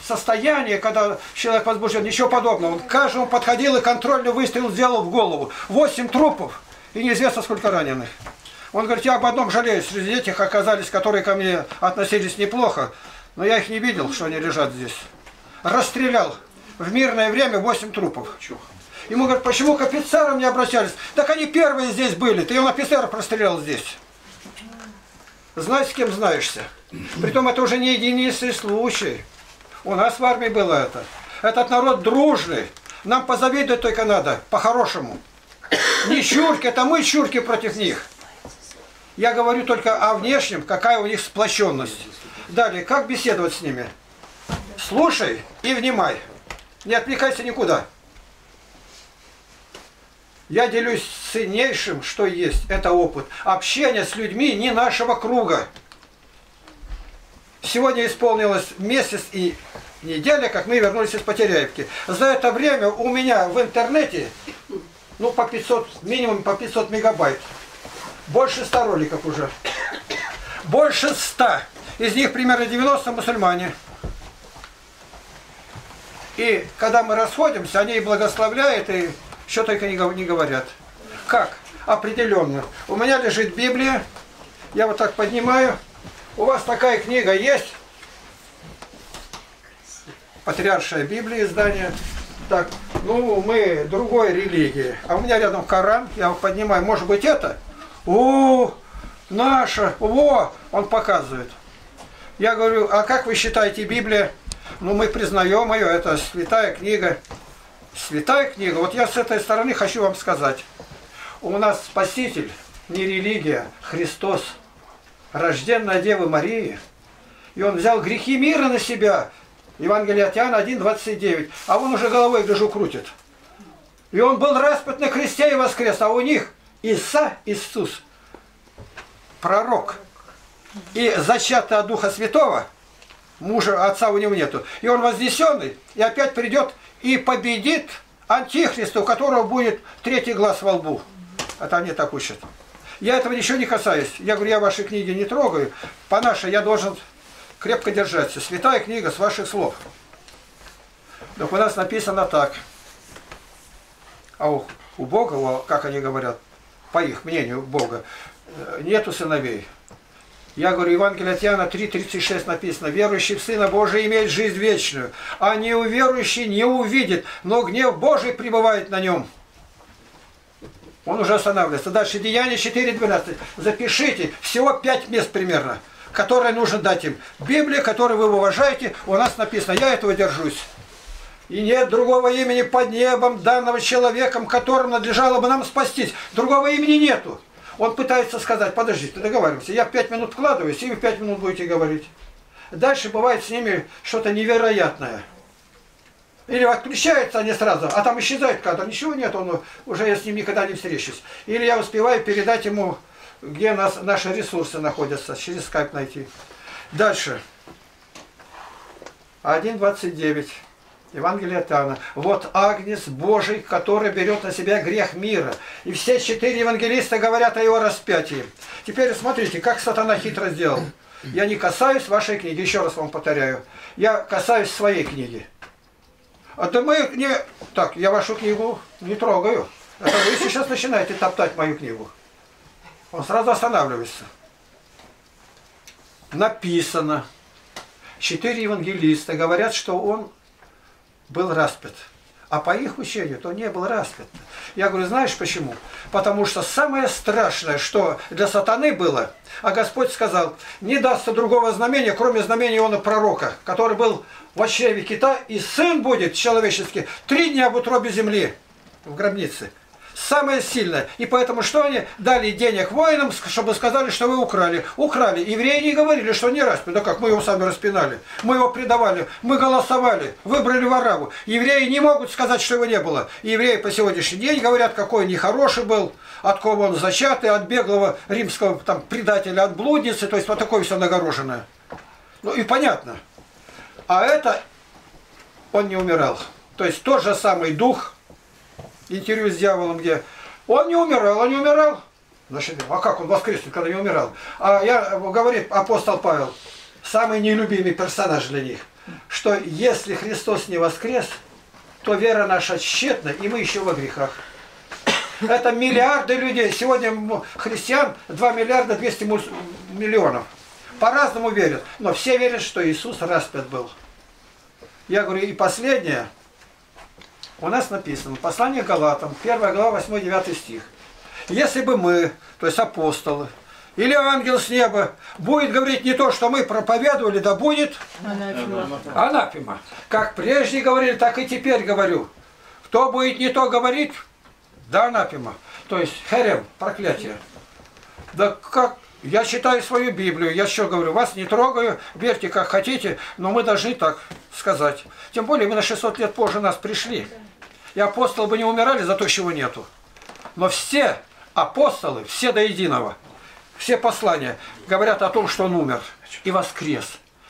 состояние, когда человек возбужден, ничего подобного. Он к каждому подходил и контрольный выстрел сделал в голову. Восемь трупов и неизвестно сколько раненых. Он говорит, я об одном жалею, среди этих оказались, которые ко мне относились неплохо, но я их не видел, что они лежат здесь. Расстрелял в мирное время восемь трупов. Ему говорят, почему к офицерам не обращались? Так они первые здесь были, ты он офицеров расстрелял здесь. Знай, с кем знаешься. Притом это уже не единичный случай. У нас в армии было это. Этот народ дружный. Нам позавидовать только надо, по-хорошему. Не чурки, это мы чурки против них. Я говорю только о внешнем, какая у них сплоченность. Далее, как беседовать с ними? Слушай и внимай. Не отвлекайся никуда. Я делюсь ценнейшим, что есть. Это опыт. Общение с людьми не нашего круга. Сегодня исполнилось месяц и неделя, как мы вернулись из Потеряевки. За это время у меня в интернете, ну, по 500, минимум по 500 мегабайт. Больше 100 роликов уже. Больше 100. Из них примерно 90 мусульмане. И когда мы расходимся, они и благословляют, и что только не говорят. Как? Определенно. У меня лежит Библия. Я вот так поднимаю. У вас такая книга есть? Патриаршая Библия издание. Так, ну мы другой религии. А у меня рядом Коран. Я поднимаю. Может быть это? О, наша, во, он показывает. Я говорю, а как вы считаете Библия? Ну, мы признаем ее, это святая книга. Святая книга. Вот я с этой стороны хочу вам сказать. У нас Спаситель, не религия, Христос, рожденная Девы Марии. И он взял грехи мира на себя. Евангелие от Иоанна 1,29. А он уже головой, гляжу, крутит. И он был распят на кресте и воскрес. А у них Иса, Иисус, пророк. И зачатый от Духа Святого, мужа, отца у него нету. И он вознесенный, и опять придет и победит Антихриста, у которого будет третий глаз во лбу. Это они так учат. Я этого ничего не касаюсь. Я говорю, я ваши книги не трогаю. По нашей я должен крепко держаться. Святая книга с ваших слов. Так у нас написано так. А у, у Бога, как они говорят, по их мнению Бога, нету сыновей. Я говорю, Евангелие от Иоанна 3.36 написано, верующий в Сына Божия имеет жизнь вечную, а неуверующий не увидит, но гнев Божий пребывает на нем. Он уже останавливается. Дальше Деяние 4.12. Запишите, всего 5 мест примерно, которые нужно дать им. Библия, которую вы уважаете, у нас написано, я этого держусь. И нет другого имени под небом, данного человеком, которым надлежало бы нам спастись. Другого имени нету. Он пытается сказать, подождите, договариваемся, я в пять минут вкладываюсь, и вы в пять минут будете говорить. Дальше бывает с ними что-то невероятное. Или отключаются они сразу, а там исчезает кадр, ничего нет, он уже я с ним никогда не встречусь. Или я успеваю передать ему, где нас, наши ресурсы находятся, через скайп найти. Дальше. 1.29. Евангелие от. Вот Агнец Божий, который берет на себя грех мира. И все четыре евангелиста говорят о его распятии. Теперь смотрите, как сатана хитро сделал. Я не касаюсь вашей книги, еще раз вам повторяю. Я касаюсь своей книги. А то мы не... Так, я вашу книгу не трогаю. Это вы сейчас начинаете топтать мою книгу. Он сразу останавливается. Написано. Четыре евангелиста говорят, что он был распят. А по их учению то не был распят. Я говорю, знаешь почему? Потому что самое страшное, что для сатаны было, а Господь сказал, не дастся другого знамения, кроме знамения Иона Пророка, который был в чреве кита, и сын будет человеческий три дня в утробе земли, в гробнице. Самое сильное. И поэтому что они дали денег воинам, чтобы сказали, что вы украли. Украли. Евреи не говорили, что не распят. Да как, мы его сами распинали. Мы его предавали. Мы голосовали. Выбрали Вараву. Евреи не могут сказать, что его не было. Евреи по сегодняшний день говорят, какой нехороший был, от кого он зачатый, от беглого римского там, предателя, от блудницы. То есть вот такое все нагороженное. Ну и понятно. А это он не умирал. То есть тот же самый дух, интервью с дьяволом, где он не умирал, он не умирал. Значит, а как он воскреснет, когда не умирал? А я, говорит апостол Павел, самый нелюбимый персонаж для них, что если Христос не воскрес, то вера наша тщетна, и мы еще во грехах. Это миллиарды людей. Сегодня христиан 2 миллиарда 200 миллионов. По-разному верят. Но все верят, что Иисус распят был. Я говорю, и последнее – у нас написано, послание Галатам, 1 глава, 8-9 стих. Если бы мы, то есть апостолы, или ангел с неба будет говорить не то, что мы проповедовали, да будет анафима. анафима. Как прежде говорили, так и теперь говорю. Кто будет не то говорить, да анафима. То есть херем, проклятие. Да как я читаю свою Библию, я что говорю, вас не трогаю, верьте как хотите, но мы должны так сказать. Тем более вы на 600 лет позже нас пришли. И апостолы бы не умирали за то, чего нету. Но все апостолы, все до единого, все послания говорят о том, что он умер и воскрес.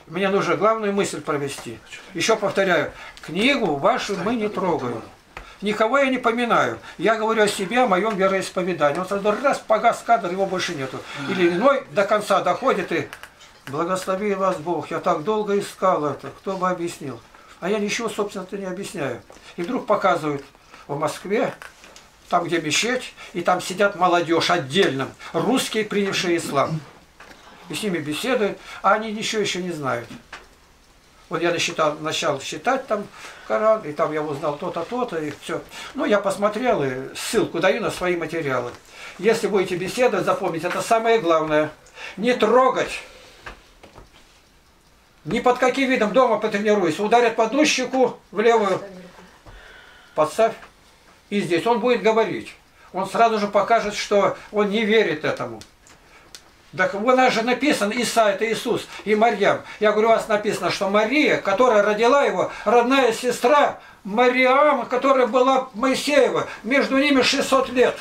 Мне нужно главную мысль провести. Еще повторяю, книгу вашу мы не трогаем. Никого я не поминаю. Я говорю о себе, о моем вероисповедании. Вот сразу раз погас кадр, его больше нету. Или иной до конца доходит и благослови вас Бог. Я так долго искал это. Кто бы объяснил? А я ничего, собственно-то, не объясняю. И вдруг показывают в Москве, там, где мечеть, и там сидят молодежь отдельно, русские, принявшие ислам. И с ними беседуют, а они ничего еще не знают. Вот я насчитал, начал считать там Коран, и там я узнал то-то, то-то, и все. Ну, я посмотрел и ссылку даю на свои материалы. Если будете беседовать, запомните, это самое главное. Не трогать ни под каким видом дома потренируйся. Ударят по одну щеку в левую, подставь. И здесь он будет говорить. Он сразу же покажет, что он не верит этому. Так у нас же написано, Иса это Иисус и Марьям. Я говорю, у вас написано, что Мария, которая родила его, родная сестра Мариам, которая была Моисеева, между ними 600 лет.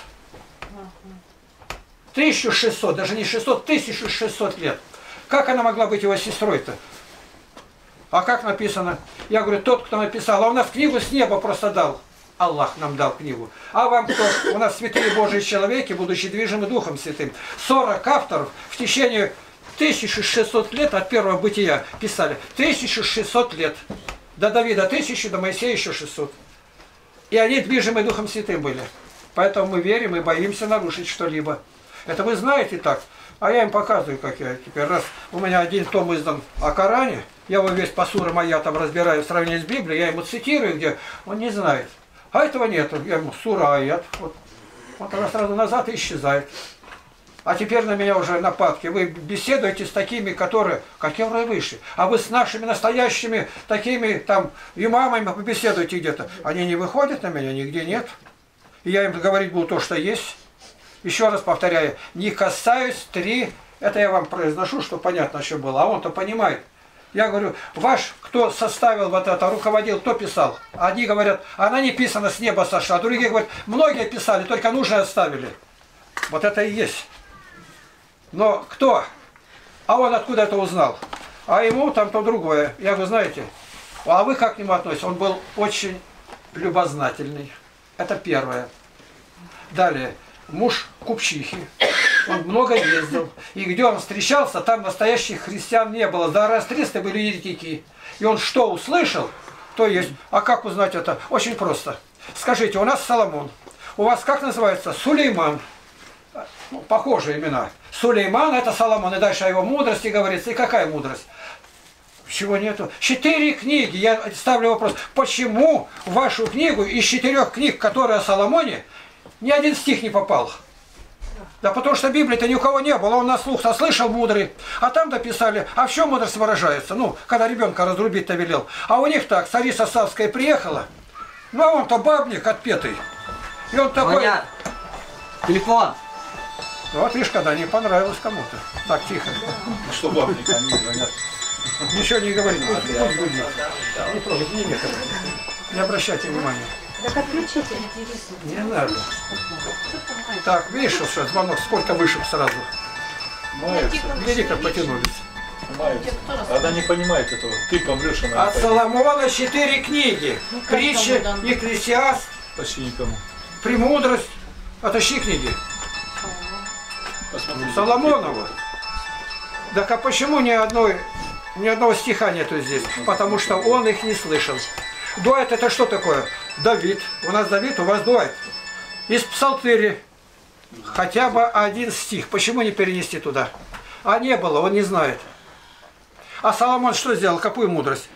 1600, даже не 600, 1600 лет. Как она могла быть его сестрой-то? А как написано? Я говорю, тот, кто написал, а у нас книгу с неба просто дал. Аллах нам дал книгу. А вам кто? У нас святые Божьи человеки, будучи движимы Духом Святым. 40 авторов в течение 1600 лет от первого бытия писали. 1600 лет. До Давида 1000, до Моисея еще 600. И они движимы Духом Святым были. Поэтому мы верим и боимся нарушить что-либо. Это вы знаете так. А я им показываю, как я теперь. Раз у меня один том издан о Коране, я его весь по сурам моя там разбираю в сравнении с Библией, я ему цитирую, где он не знает. А этого нету. Я ему сура аят. Вот, вот она сразу назад исчезает. А теперь на меня уже нападки. Вы беседуете с такими, которые, какие уровень выше. А вы с нашими настоящими такими там имамами побеседуете где-то. Они не выходят на меня, нигде нет. И я им говорить буду то, что есть. Еще раз повторяю, не касаюсь три, это я вам произношу, что понятно, что было, а он-то понимает. Я говорю, ваш, кто составил вот это, руководил, кто писал? Одни говорят, она не писана с неба сошла, а другие говорят, многие писали, только нужное оставили. Вот это и есть. Но кто? А он откуда это узнал? А ему там то другое. Я говорю, знаете, а вы как к нему относитесь? Он был очень любознательный. Это первое. Далее муж купчихи. Он много ездил. И где он встречался, там настоящих христиан не было. Зороастристы были еретики. И он что услышал, то есть. А как узнать это? Очень просто. Скажите, у нас Соломон. У вас как называется? Сулейман. Ну, похожие имена. Сулейман это Соломон. И дальше о его мудрости говорится. И какая мудрость? Чего нету? Четыре книги. Я ставлю вопрос. Почему в вашу книгу из четырех книг, которые о Соломоне, ни один стих не попал. Да потому что Библии-то ни у кого не было, он на слух слышал мудрый. А там дописали, а в чем мудрость выражается? Ну, когда ребенка разрубить-то велел. А у них так, царица Савская приехала, ну а он-то бабник отпетый. И он такой... Звонят. Телефон. Вот видишь, когда не понравилось кому-то. Так, тихо. Что бабника они звонят? Ничего не говори. Не обращайте внимания. Так отключите. Не надо. Так, видишь, что звонок сколько вышел сразу. Мается, Гляди, как потянулись. мается. Она не понимает этого. Ты помрешь, она От. Соломона четыре книги. Притчи, Екклесиаст, Почти никому. Премудрость. Отащи книги. Посмотри. Соломонова. Так а почему ни одной, ни одного стиха нету здесь? Потому что он их не слышал. Дуэт это что такое? Давид. У нас Давид, у вас дуэт. Из псалтыри. Хотя бы один стих. Почему не перенести туда? А не было, он не знает. А Соломон что сделал? Какую мудрость?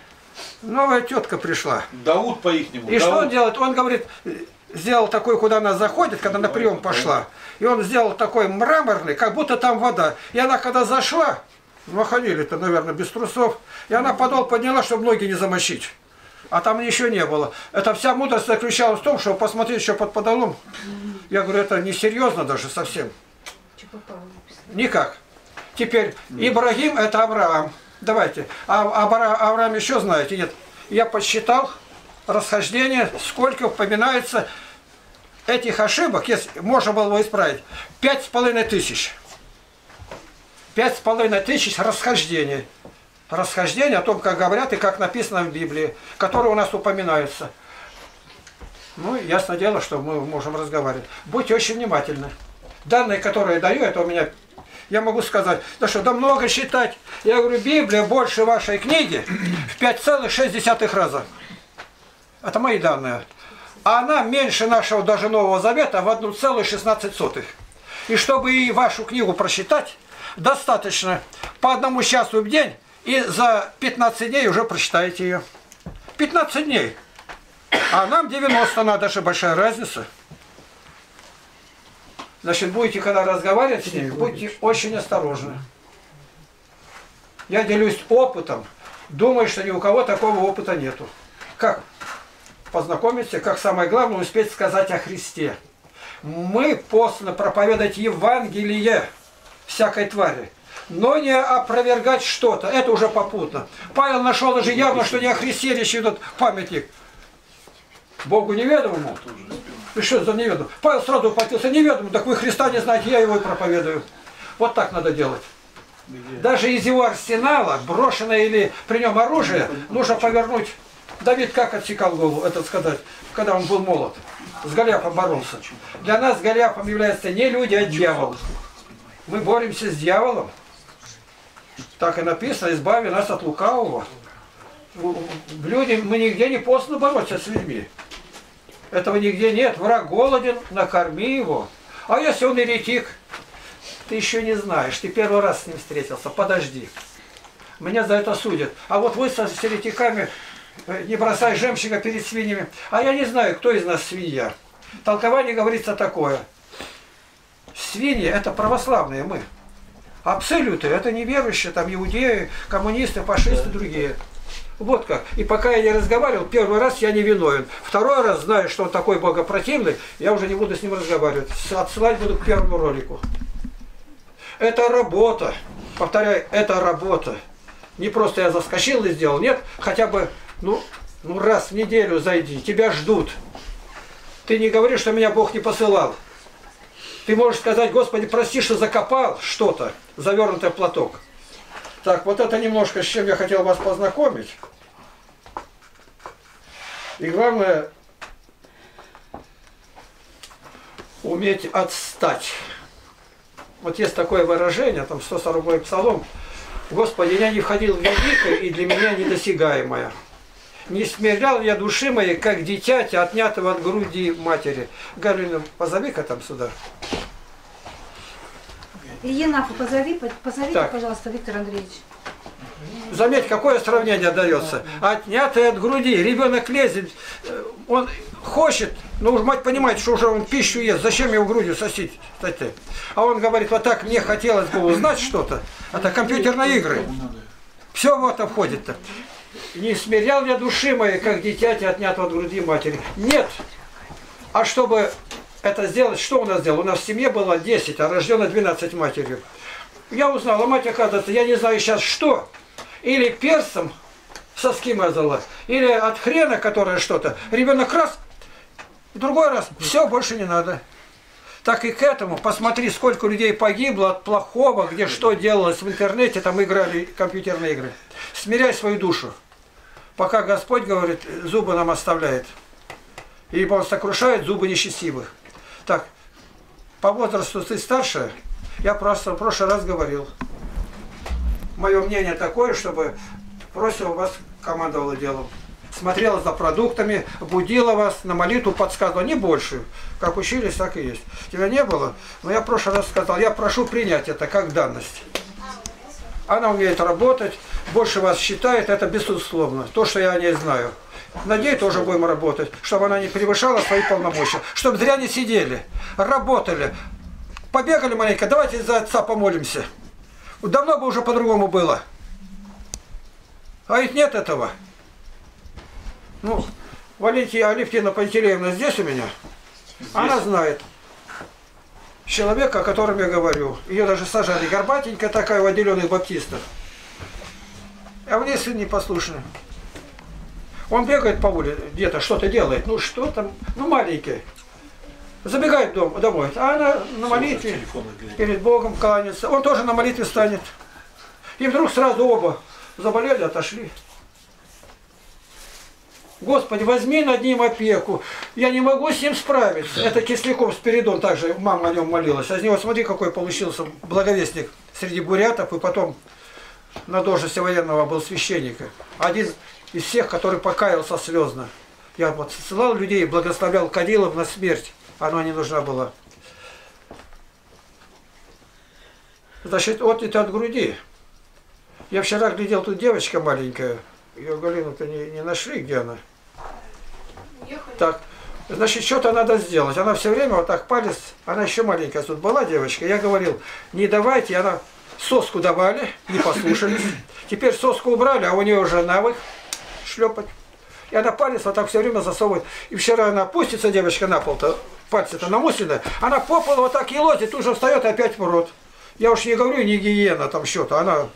Новая тетка пришла. Дауд по-ихнему. И что он Дауд. делает? Он говорит, сделал такой, куда она заходит, когда на прием пошла. И он сделал такой мраморный, как будто там вода. И она, когда зашла, ну, ходили-то, наверное, без трусов, и она подол подняла, чтобы ноги не замочить. А там ничего не было. Это вся мудрость заключалась в том, чтобы посмотреть еще под подолом. Я говорю, это несерьезно даже совсем. Никак. Теперь Ибрагим это Авраам. Давайте. А Абра- Авраам еще знаете? Нет. Я подсчитал расхождение, сколько упоминается этих ошибок, если можно было бы исправить. Пять с половиной тысяч. Пять с половиной тысяч расхождений. Расхождение о том, как говорят и как написано в Библии, которые у нас упоминаются. Ну, ясно дело, что мы можем разговаривать. Будьте очень внимательны. Данные, которые я даю, это у меня, я могу сказать, да что, да много считать. Я говорю, Библия больше вашей книги в 5,6 раза. Это мои данные. А она меньше нашего даже Нового Завета в 1,16. И чтобы и вашу книгу просчитать, достаточно по одному часу в день, и за 15 дней уже прочитаете ее. 15 дней. А нам 90 надо, же большая разница. Значит, будете, когда разговаривать с ними, будьте очень осторожны. Я делюсь опытом. Думаю, что ни у кого такого опыта нету. Как познакомиться, как самое главное, успеть сказать о Христе. Мы посланы проповедовать Евангелие всякой твари, но не опровергать что-то. Это уже попутно. Павел нашел уже явно, что не о Христе речь идет памятник. Богу неведомому. И что за неведомый? Павел сразу употился неведомым. Так вы Христа не знаете, я его и проповедую. Вот так надо делать. Даже из его арсенала, брошенное или при нем оружие, нужно повернуть. Давид как отсекал голову, это сказать, когда он был молод. С Голиафом боролся. Для нас Голиафом является не люди, а дьявол. Мы боремся с дьяволом. Так и написано, избави нас от лукавого. В люди мы нигде не посланы бороться с людьми. Этого нигде нет. Враг голоден, накорми его. А если он еретик, ты еще не знаешь, ты первый раз с ним встретился, подожди. Меня за это судят. А вот вы с еретиками э, не бросай жемчуга перед свиньями. А я не знаю, кто из нас свинья. Толкование говорится такое. Свиньи это православные мы. А псы это неверующие, там иудеи, коммунисты, фашисты, другие. Вот как. И пока я не разговаривал, первый раз я не виновен. Второй раз, зная, что он такой богопротивный, я уже не буду с ним разговаривать. Отсылать буду к первому ролику. Это работа. Повторяю, это работа. Не просто я заскочил и сделал. Нет, хотя бы, ну, ну раз в неделю зайди. Тебя ждут. Ты не говоришь, что меня Бог не посылал. Ты можешь сказать, Господи, прости, что закопал что-то, завернутое в платок. Так, вот это немножко, с чем я хотел вас познакомить. И главное, уметь отстать. Вот есть такое выражение, там 140 псалом. Господи, я не входил в великое и для меня недосягаемое. Не смирял я души моей, как дитятя, отнятого от груди матери. Галина, позови-ка там сюда. Ильинафу позови, по- позовите, Так. пожалуйста, Виктор Андреевич. Заметь, какое сравнение дается. Отнятый от груди. Ребенок лезет, э, он хочет, но уж мать понимает, что уже он пищу ест. Зачем его грудью сосить? кстати? А он говорит, вот так мне хотелось бы узнать что-то. Это компьютерные игры. Все в это входит-то. Не смирял я души моей, как дитяти отнятого от груди матери. Нет. А чтобы это сделать, что у нас сделал? У нас в семье было 10, а рождено 12 матерью. Я узнал, а мать, оказывается, я не знаю сейчас что. Или перцем соски мазала, или от хрена, которое что-то. Ребенок раз, другой раз, все, больше не надо. Так и к этому, посмотри, сколько людей погибло от плохого, где что делалось в интернете, там играли компьютерные игры. Смиряй свою душу. Пока Господь говорит, зубы нам оставляет. Ибо Он сокрушает зубы несчастливых. Так, по возрасту ты старше, я просто в прошлый раз говорил. Мое мнение такое, чтобы просил вас командовала делом. Смотрела за продуктами, будила вас, на молитву подсказывала, не больше. Как учились, так и есть. Тебя не было, но я в прошлый раз сказал, я прошу принять это как данность. Она умеет работать, больше вас считает, это безусловно. То, что я о ней знаю. Над ней тоже будем работать, чтобы она не превышала свои полномочия. Чтобы зря не сидели, работали. Побегали маленько, давайте за отца помолимся. Давно бы уже по-другому было. А ведь нет этого. Ну, Валентия Алевтина Пантелеевна здесь у меня? Здесь. Она знает. Человека, о котором я говорю. Ее даже сажали. Горбатенькая такая у отделенных баптистов. А мне сын непослушный. Он бегает по улице, где-то что-то делает. Ну что там? Ну маленький. Забегает дом, домой. А она на молитве перед Богом кланяется. Он тоже на молитве станет. И вдруг сразу оба заболели, отошли. Господи, возьми над ним опеку. Я не могу с ним справиться. Это Кисляков Спиридон также, мама о нем молилась. А из него, смотри, какой получился благовестник среди бурятов. И потом на должности военного был священника. Один из всех, который покаялся слезно. Я вот ссылал людей, благословлял Кадилов на смерть. Она не нужна была. Значит, вот это от груди. Я вчера глядел, тут девочка маленькая. Ее Галину-то не, не нашли, где она. Так, значит, что-то надо сделать. Она все время вот так палец, она еще маленькая тут была девочка. Я говорил, не давайте, она соску давали, не послушались. Теперь соску убрали, а у нее уже навык шлепать. И она палец вот так все время засовывает. И вчера она опустится, девочка, на пол-то, пальцы-то намусленные, она по полу вот так елозит, уже встает опять в рот. Я уж не говорю, не гиена там что-то, она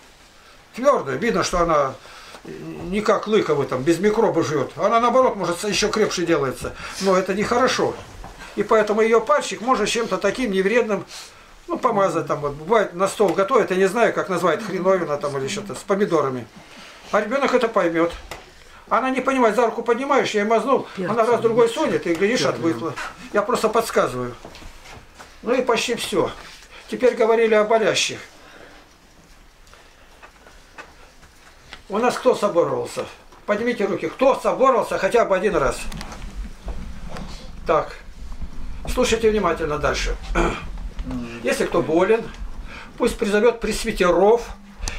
твердая, видно, что она не как лыковый там, без микроба живет. Она наоборот, может, еще крепче делается. Но это нехорошо. И поэтому ее пальчик может чем-то таким невредным, ну, помазать там, вот, бывает на стол готовят, я не знаю, как называют, хреновина там или что-то, с помидорами. А ребенок это поймет. Она не понимает, за руку поднимаешь, я ей мазнул, она раз другой сунет, и глядишь, отвыкла. Я просто подсказываю. Ну и почти все. Теперь говорили о болящих. У нас кто соборовался? Поднимите руки. Кто соборовался хотя бы один раз? Так. Слушайте внимательно дальше. Если кто болен, пусть призовет пресвитеров,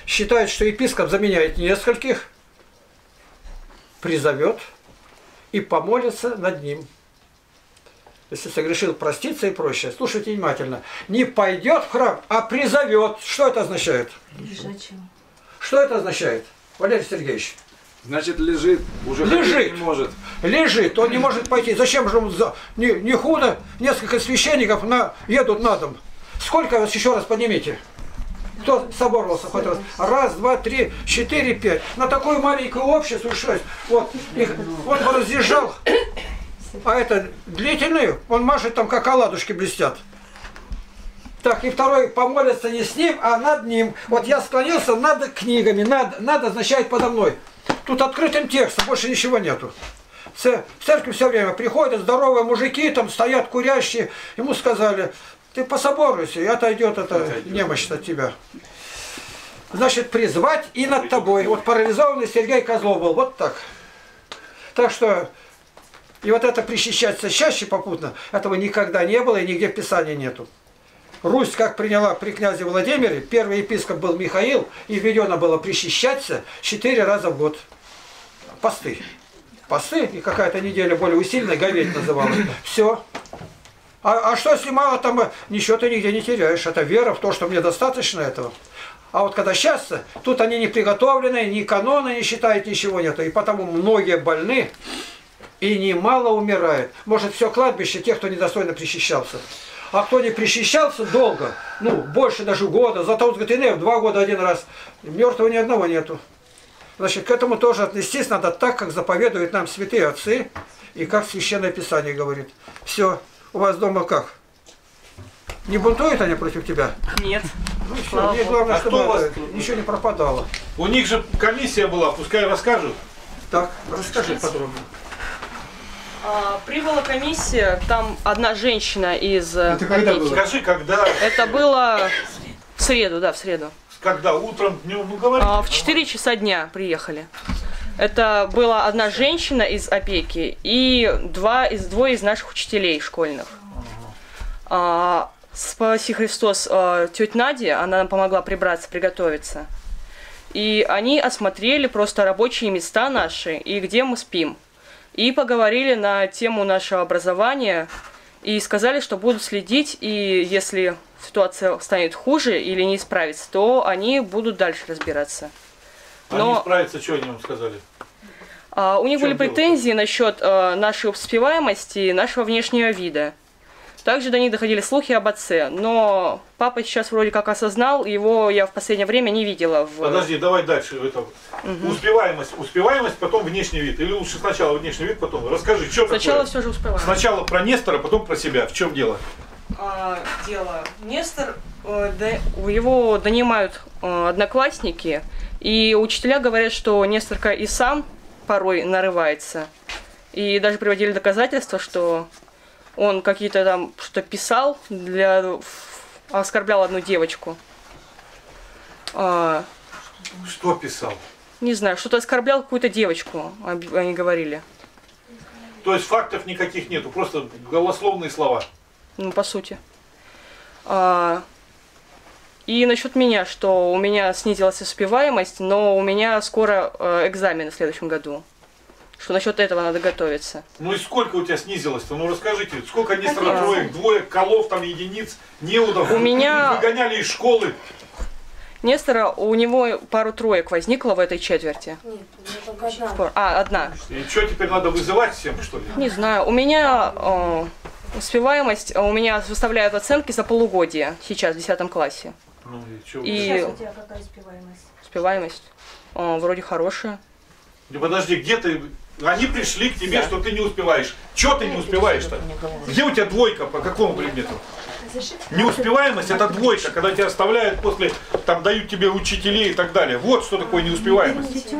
считает, что епископ заменяет нескольких, призовет и помолится над ним. Если согрешил, проститься и прочее. Слушайте внимательно. Не пойдет в храм, а призовет. Что это означает? Что это означает? Валерий Сергеевич. Значит, лежит, уже лежит, не может. Лежит, он не может пойти. Зачем же он за... не, не худо? Несколько священников на... едут на дом. Сколько вас еще раз поднимите? Кто соборался хоть раз? Раз, два, три, четыре, пять. На такое маленькое общество шесть. Вот, их, он бы разъезжал. А это длительный, он машет там, как оладушки блестят. Так, и второй помолится не с ним, а над ним. Вот я склонился над книгами. Над, над означает подо мной. Тут открытым текстом, больше ничего нету. В церкви все время приходят здоровые мужики, там стоят курящие. Ему сказали, ты пособоруйся, и отойдет эта немощь от тебя. Значит, призвать и над тобой. Вот парализованный Сергей Козлов был, вот так. Так что, и вот это причащаться чаще попутно, этого никогда не было и нигде в Писании нету. Русь как приняла при князе Владимире, первый епископ был Михаил, и введено было причащаться четыре раза в год. Посты. Посты, и какая-то неделя более усиленная, говедь называлась. Все. А, а что, если мало там, ничего ты нигде не теряешь. Это вера в то, что мне достаточно этого. А вот когда сейчас, тут они не приготовлены, ни каноны не считают, ничего нету. И потому многие больны, И немало умирает. Может, все кладбище тех, кто недостойно причащался. А кто не причащался долго, ну, больше даже года, зато вот говорит, «Иней, в два года один раз, мертвого ни одного нету. Значит, к этому тоже отнестись надо так, как заповедуют нам святые отцы, и как Священное Писание говорит. Все, у вас дома как? Не бунтуют они против тебя? Нет. Ну все, мне главное, А чтобы у вас ничего не пропадало. У них же комиссия была, пускай расскажут. Так, расскажи подробно. А, Прибыла комиссия, там одна женщина из... э, Это когда опеки. было? Скажи, когда, Это было в среду, да, в среду. когда утром, днем, ну говори. А, В 4 часа дня приехали. Это была одна женщина из опеки и два из, двое из наших учителей школьных. А, спаси Христос, а, тетя Надя, она нам помогла прибраться, приготовиться. И они осмотрели просто рабочие места наши и где мы спим. И поговорили на тему нашего образования и сказали, что будут следить, и если ситуация станет хуже или не исправится, то они будут дальше разбираться. Но- справятся, что они вам сказали? А, у них были претензии насчет э, нашей успеваемости и нашего внешнего вида. Также до них доходили слухи об отце, но папа сейчас вроде как осознал, его я в последнее время не видела в... Подожди, давай дальше. Это, Успеваемость, успеваемость, потом внешний вид. Или лучше сначала внешний вид, потом. Расскажи, что Сначала такое? все же успеваем. Сначала про Нестора, потом про себя. В чем дело? А, дело. Нестор, э, да- его донимают э, одноклассники, и учителя говорят, что Несторка и сам порой нарывается. И даже приводили доказательства, что он какие-то там что писал для оскорблял одну девочку. А, Что писал? не знаю, что-то оскорблял какую-то девочку, они говорили. То есть фактов никаких нету, просто голословные слова. Ну, по сути. А, и насчет меня, что у меня снизилась успеваемость, но у меня скоро э, экзамен в следующем году. Что насчет этого надо готовиться. Ну и сколько у тебя снизилось-то? Ну расскажите, сколько Нестора Конечно. троек, двоек, колов, там единиц, неудов? У меня- Выгоняли из школы. Нестора, у него пару троек возникло в этой четверти. Нет, у меня только одна. А, одна. И что теперь надо вызывать всем, что ли? Не знаю, у меня э, успеваемость, э, у меня выставляют оценки за полугодие сейчас в 10 классе. Ну и что? И Сейчас у тебя какая успеваемость? успеваемость э, вроде хорошая. Да подожди, где ты? Они пришли к тебе, что ты не успеваешь. Че ты не успеваешь-то? Где у тебя двойка по какому предмету? Неуспеваемость это двойка, когда тебя оставляют после, там дают тебе учителей и так далее. Вот что такое неуспеваемость.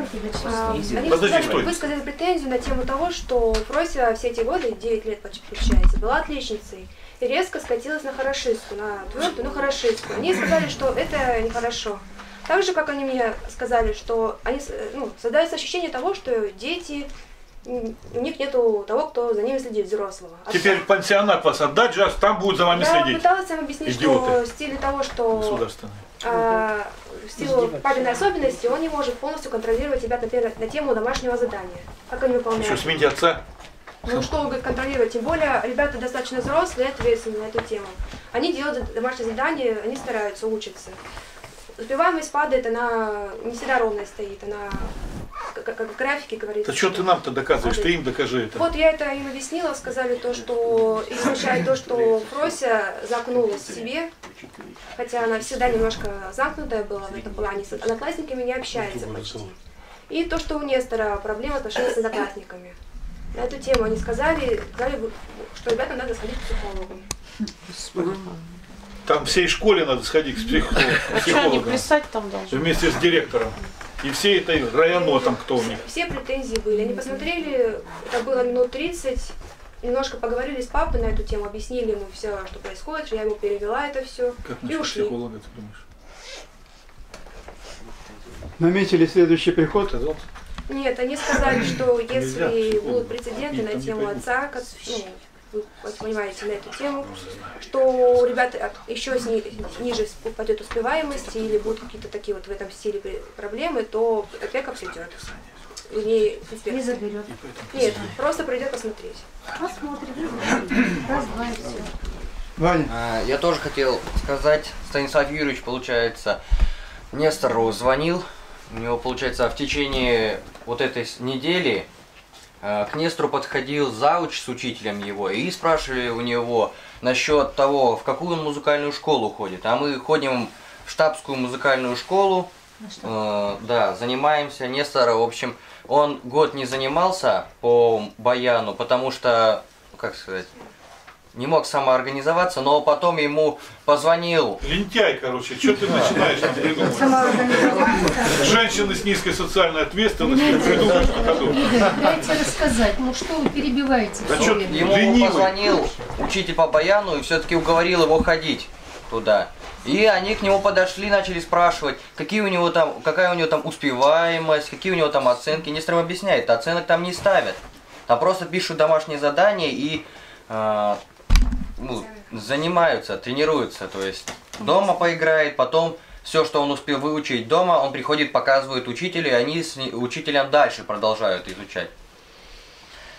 А, Они Подожди, сказали- претензию на тему того, что Фрося все эти годы, 9 лет почти получается, была отличницей. И резко скатилась на хорошистку, на твердую, ну хорошистку. Они сказали, что это нехорошо. Так же, как они мне сказали, что они с- ну, создается ощущение того, что дети, у них нету того, кто за ними следит, взрослого. отца. Теперь пансионат вас отдать, Джаз, там будут за вами Я следить. пыталась им объяснить, что Идиоты. в стиле того, что а, в силу папиной особенности он не может полностью контролировать тебя, например, на тему домашнего задания. Как они выполняют. Что, сменить отца? Ну что он говорит контролировать? Тем более ребята достаточно взрослые и ответственные на эту тему. Они делают домашнее задание, они стараются, учатся. Успеваемость падает, она не всегда ровно стоит, она как, в графике говорится. Да что ты нам-то доказываешь? Ты им докажи это. Вот я это им объяснила, сказали то, что смущает то, что Фрося замкнулась в себе, хотя она всегда немножко замкнутая была в этом плане, с одноклассниками не общается почти. И то, что у Нестора проблема отношений с одноклассниками. На эту тему они сказали, сказали, что ребятам надо сходить к психологу. Там всей школе надо сходить к психо- А что они психологу. плясать там должны? Вместе с директором. И все этой районо там кто у них. Все претензии были. Они посмотрели, это было минут 30, немножко поговорили с папой на эту тему, объяснили ему все, что происходит, я ему перевела это все Как и ушли. психолога, ты думаешь? Наметили следующий приход? Нет, они сказали, что если будут прецеденты на тему отца, ну, вы понимаете, на эту тему, что у ребят от- еще сни- ниже пойдет успеваемость или будут какие-то такие вот в этом стиле пр- проблемы, то опека придет. Вернее, Не инспекция. заберет. Нет, просто придет посмотреть. Посмотрим. Раз, два и все. Ваня. А, Я тоже хотел сказать, Станислав Юрьевич, получается, Нестору звонил, у него, получается, в течение вот этой недели к Нестору подходил зауч с учителем его и спрашивали у него насчет того, в какую он музыкальную школу ходит. А мы ходим в штабскую музыкальную школу, э, да, занимаемся. Нестор, в общем, он год не занимался по баяну, потому что, как сказать, не мог самоорганизоваться, но потом ему позвонил. Лентяй, короче, что ты начинаешь там придумывать? Женщины с низкой социальной ответственностью придумывают на ходу. Дайте рассказать, ну что вы перебиваете Да время? Ему Ленивый. позвонил учитель по баяну и все-таки уговорил его ходить туда. И они к нему подошли, начали спрашивать, какие у него там, какая у него там успеваемость, какие у него там оценки. Нестор им объясняет, оценок там не ставят. Там просто пишут домашние задания и э, ну, занимаются, тренируются. То есть дома поиграет, потом все, что он успел выучить дома, он приходит, показывает учителю, и они с учителем дальше продолжают изучать.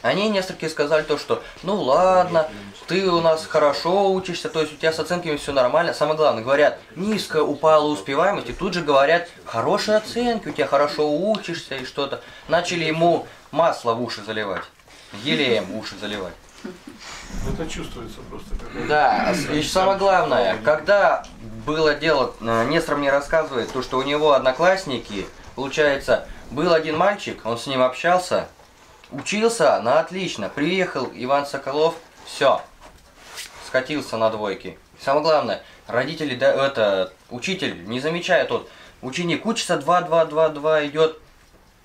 Они несколько сказали то, что ну ладно, ты у нас хорошо учишься, то есть у тебя с оценками все нормально. Самое главное, говорят, низко упала успеваемость, и тут же говорят, хорошие оценки, у тебя хорошо учишься и что-то. Начали ему масло в уши заливать, елеем уши заливать. Это чувствуется просто. как- Да, и самое главное, когда было дело, э, Нестор мне рассказывает, то, что у него одноклассники, получается, был один мальчик, он с ним общался, учился на отлично, приехал Иван Соколов, все, скатился на двойки. Самое главное, родители, да, это, учитель не замечает, вот, ученик учится 2-2-2-2, идет,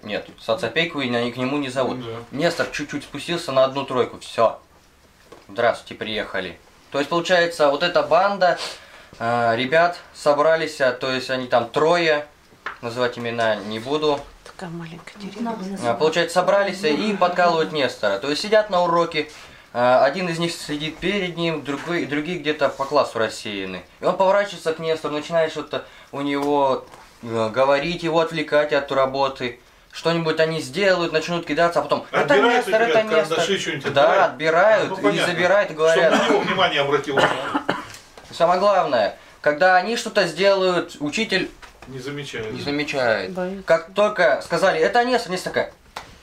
нет, соцопеку и к нему не зовут. Ну да. Нестор чуть-чуть спустился на одну тройку, все, Здравствуйте, приехали. То есть, получается, вот эта банда э, ребят собрались, а, то есть они там трое, называть имена не буду. Такая маленькая А, Получается, собрались и подкалывают Нестора. То есть сидят на уроке, э, один из них сидит перед ним, другой, другие где-то по классу рассеяны. И он поворачивается к Нестору, начинает что-то у него э, говорить, его отвлекать от работы. Что-нибудь они сделают, начнут кидаться, а потом это Отбирают у Нестор, тебя это что-нибудь Да, отбирают? Ну, и понятно. забирают и говорят. Чтобы на него внимание обратил. Самое главное, когда они что-то сделают, учитель Не замечает. не замечает. Как только сказали, это Нестор, Нестор такая,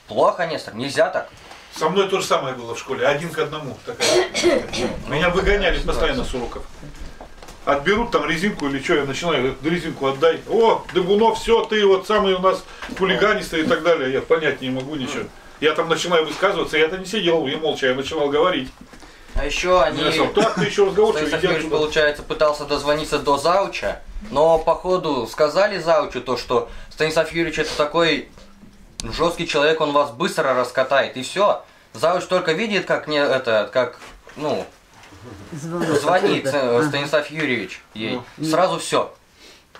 плохо, Нестор, нельзя так. Со мной то же самое было в школе, один к одному. Такая. Меня выгоняли постоянно с уроков. Отберут там резинку или что, я начинаю, «Да резинку отдай. О, Дыбунов, все, ты вот самый у нас хулиганистый и так далее. Я понять не могу ничего. Я там начинаю высказываться, я-то не сидел и молча, я начинал говорить. А еще они... Я сказал, так, ты еще разговор, что отсюда. получается, пытался дозвониться до Зауча, но походу сказали Заучу то, что Станислав Юрьевич это такой жесткий человек, он вас быстро раскатает, и все. Зауч только видит, как не это, как, ну, звонит э, Станислав Юрьевич ей, сразу все.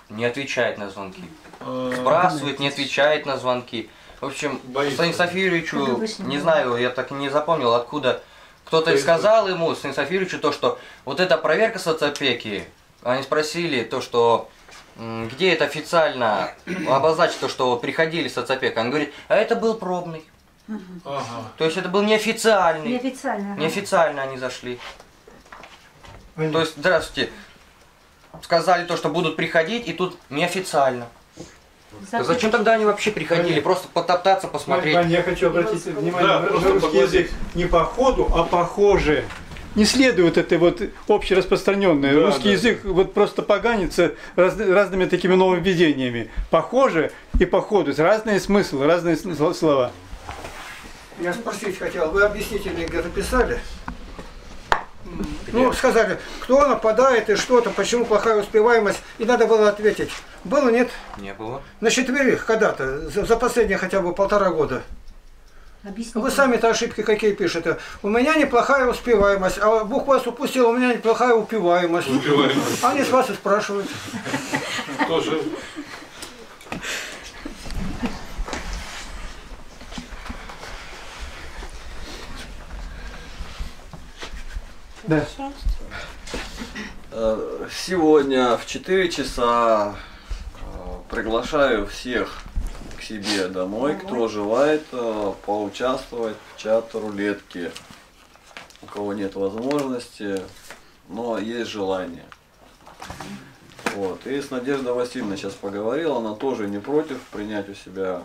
Не отвечает на звонки. Сбрасывает, не отвечает на звонки. В общем, Боится. Станислав Юрьевичу, не знаю, я так и не запомнил, откуда кто-то сказал ему, Станислав Юрьевичу, то, что вот эта проверка соцопеки, они спросили то, что где это официально обозначить то, что приходили соцопека. Он говорит, а это был пробный. Ага. То есть это был неофициальный. Неофициально. ага. Неофициально они зашли. То есть, здравствуйте, сказали то, что будут приходить, и тут неофициально. Да зачем тогда они вообще приходили? Просто потоптаться, посмотреть. Вань, я хочу обратить внимание Да, на русский поглазеть. язык. Не по ходу, а похоже. Не следует это вот общераспространенное. Да, Русский да. язык вот просто поганится раз- разными такими нововведениями. Похоже и по ходу. Разные смыслы, разные сл- слова. Я спросить хотел, вы объяснительные где-то Ну, сказали, кто нападает и что-то, почему плохая успеваемость, и надо было ответить. Было, нет? Не было. На четверых когда-то, за, за последние хотя бы полтора года. Объясните. Вы сами-то ошибки какие пишете. У меня неплохая успеваемость, а Бог вас упустил, у меня неплохая упиваемость. Успеваемость. Они с вас и спрашивают. Тоже. Да. Э, Сегодня в 4 часа э, приглашаю всех к себе домой, кто желает э, поучаствовать в чат рулетки. У кого нет возможности, но есть желание. Вот. И с Надеждой Васильевной сейчас поговорил, она тоже не против принять у себя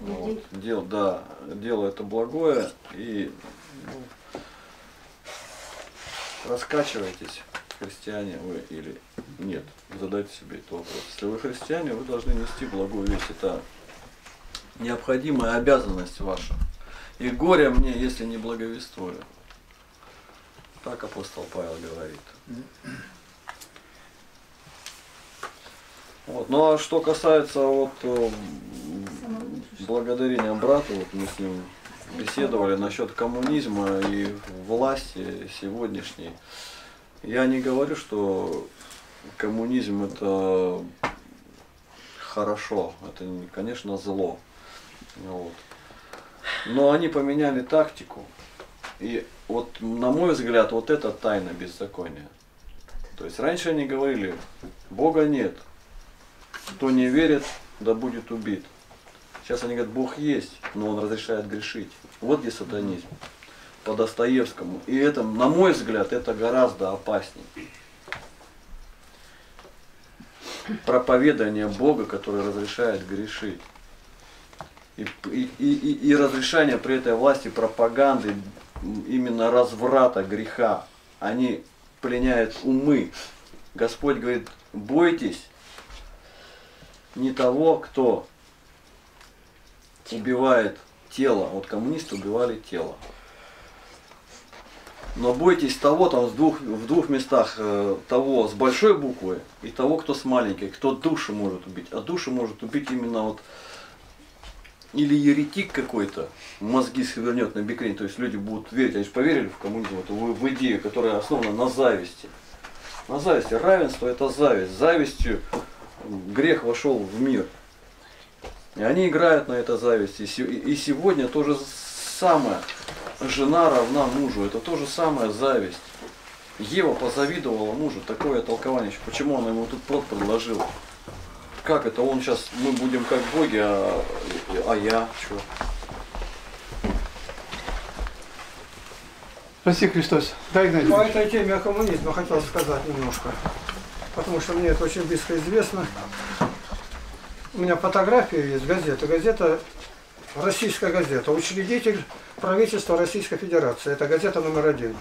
людей. Вот, дел, да, дело это благое и ну, раскачивайтесь, христиане вы или нет. Задайте себе этот вопрос. Если вы христиане, вы должны нести благую весть. Это необходимая обязанность ваша. И горе мне, если не благовествую. Так апостол Павел говорит. Вот. Ну а что касается вот э, благодарения брату, вот мы с ним беседовали насчет коммунизма и власти сегодняшней. Я не говорю, что коммунизм это хорошо, это, конечно, зло. Вот. Но они поменяли тактику. И вот, на мой взгляд, вот это тайна беззакония. То есть раньше они говорили, Бога нет, кто не верит, да будет убит. Сейчас они говорят, Бог есть, но Он разрешает грешить. Вот где сатанизм. По Достоевскому. И это, на мой взгляд, это гораздо опаснее. Проповедание Бога, который разрешает грешить. И, и, и, и разрешение при этой власти пропаганды именно разврата греха. Они пленяют умы. Господь говорит, бойтесь не того, кто убивает тело. Вот коммунисты убивали тело. Но бойтесь того, там в двух, в двух местах, э, того с большой буквы и того, кто с маленькой, кто душу может убить. А душу может убить именно вот или еретик какой-то, мозги свернет на бикрень, то есть люди будут верить, они же поверили в коммунизм, это в, в идею, которая основана на зависти. На зависти. Равенство это зависть. Завистью грех вошел в мир. И они играют на этой зависти. И сегодня то же самое. Жена равна мужу. Это то же самое зависть. Ева позавидовала мужу. Такое толкование. Почему она ему тут плод предложила? Как это? Он сейчас, мы будем как боги, а, а я что? Спаси Христос. Дай Игнатий. По этой теме о коммунизме хотел сказать немножко. Потому что мне это очень близко известно. У меня фотография есть, газета. Газета, российская газета. Учредитель правительства Российской Федерации. Это газета номер один.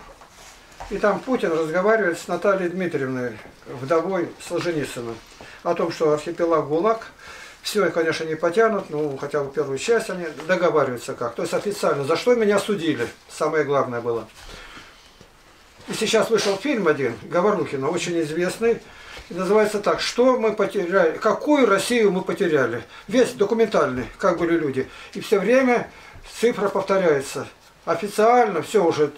И там Путин разговаривает с Натальей Дмитриевной, вдовой Солженицына, о том, что архипелаг ГУЛАГ, все, конечно, не потянут, ну, хотя бы первую часть они договариваются как. То есть официально, за что меня судили, самое главное было. И сейчас вышел фильм один, Говорухина, очень известный, называется так, что мы потеряли, какую Россию мы потеряли. Весь документальный, как были люди. И все время цифра повторяется. Официально все уже,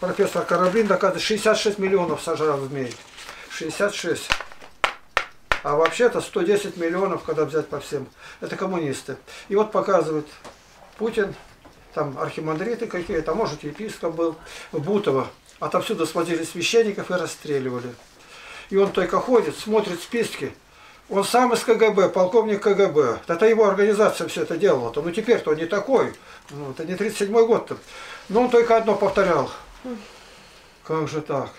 профессор Кораблин доказывает, 66 миллионов сожрал змей. 66. А вообще-то 110 миллионов, когда взять по всем. Это коммунисты. И вот показывают Путин, там архимандриты какие-то, а может епископ был, Бутово. Отовсюду сводили священников и расстреливали. И он только ходит, смотрит списки. Он сам из КГБ, полковник КГБ. Это его организация все это делала. -то. Ну теперь-то он не такой. Ну, это не 37-й год-то. Но он только одно повторял. Как же так?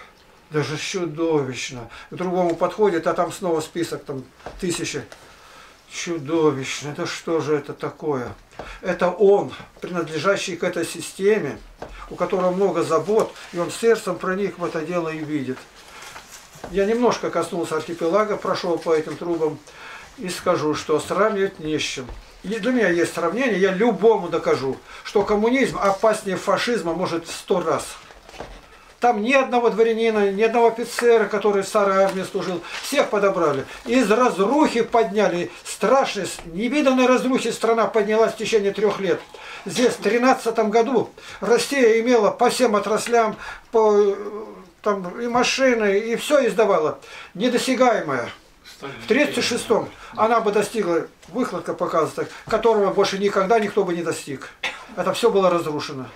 Даже чудовищно. К другому подходит, а там снова список, там тысячи. Чудовищно. Это что же это такое? Это он, принадлежащий к этой системе, у которого много забот, и он сердцем проник в это дело и видит. Я немножко коснулся архипелага, прошел по этим трубам и скажу, что сравнивать не с чем. И для меня есть сравнение, я любому докажу, что коммунизм опаснее фашизма может в сто раз. Там ни одного дворянина, ни одного офицера, который в старой армии служил. Всех подобрали. Из разрухи подняли. Страшной, невиданной разрухи страна поднялась в течение трех лет. Здесь в 13 году Россия имела по всем отраслям, по там и машины, и все издавала, недосягаемая. В 36-м она бы достигла, выкладка показывает, которого больше никогда никто бы не достиг. Это все было разрушено.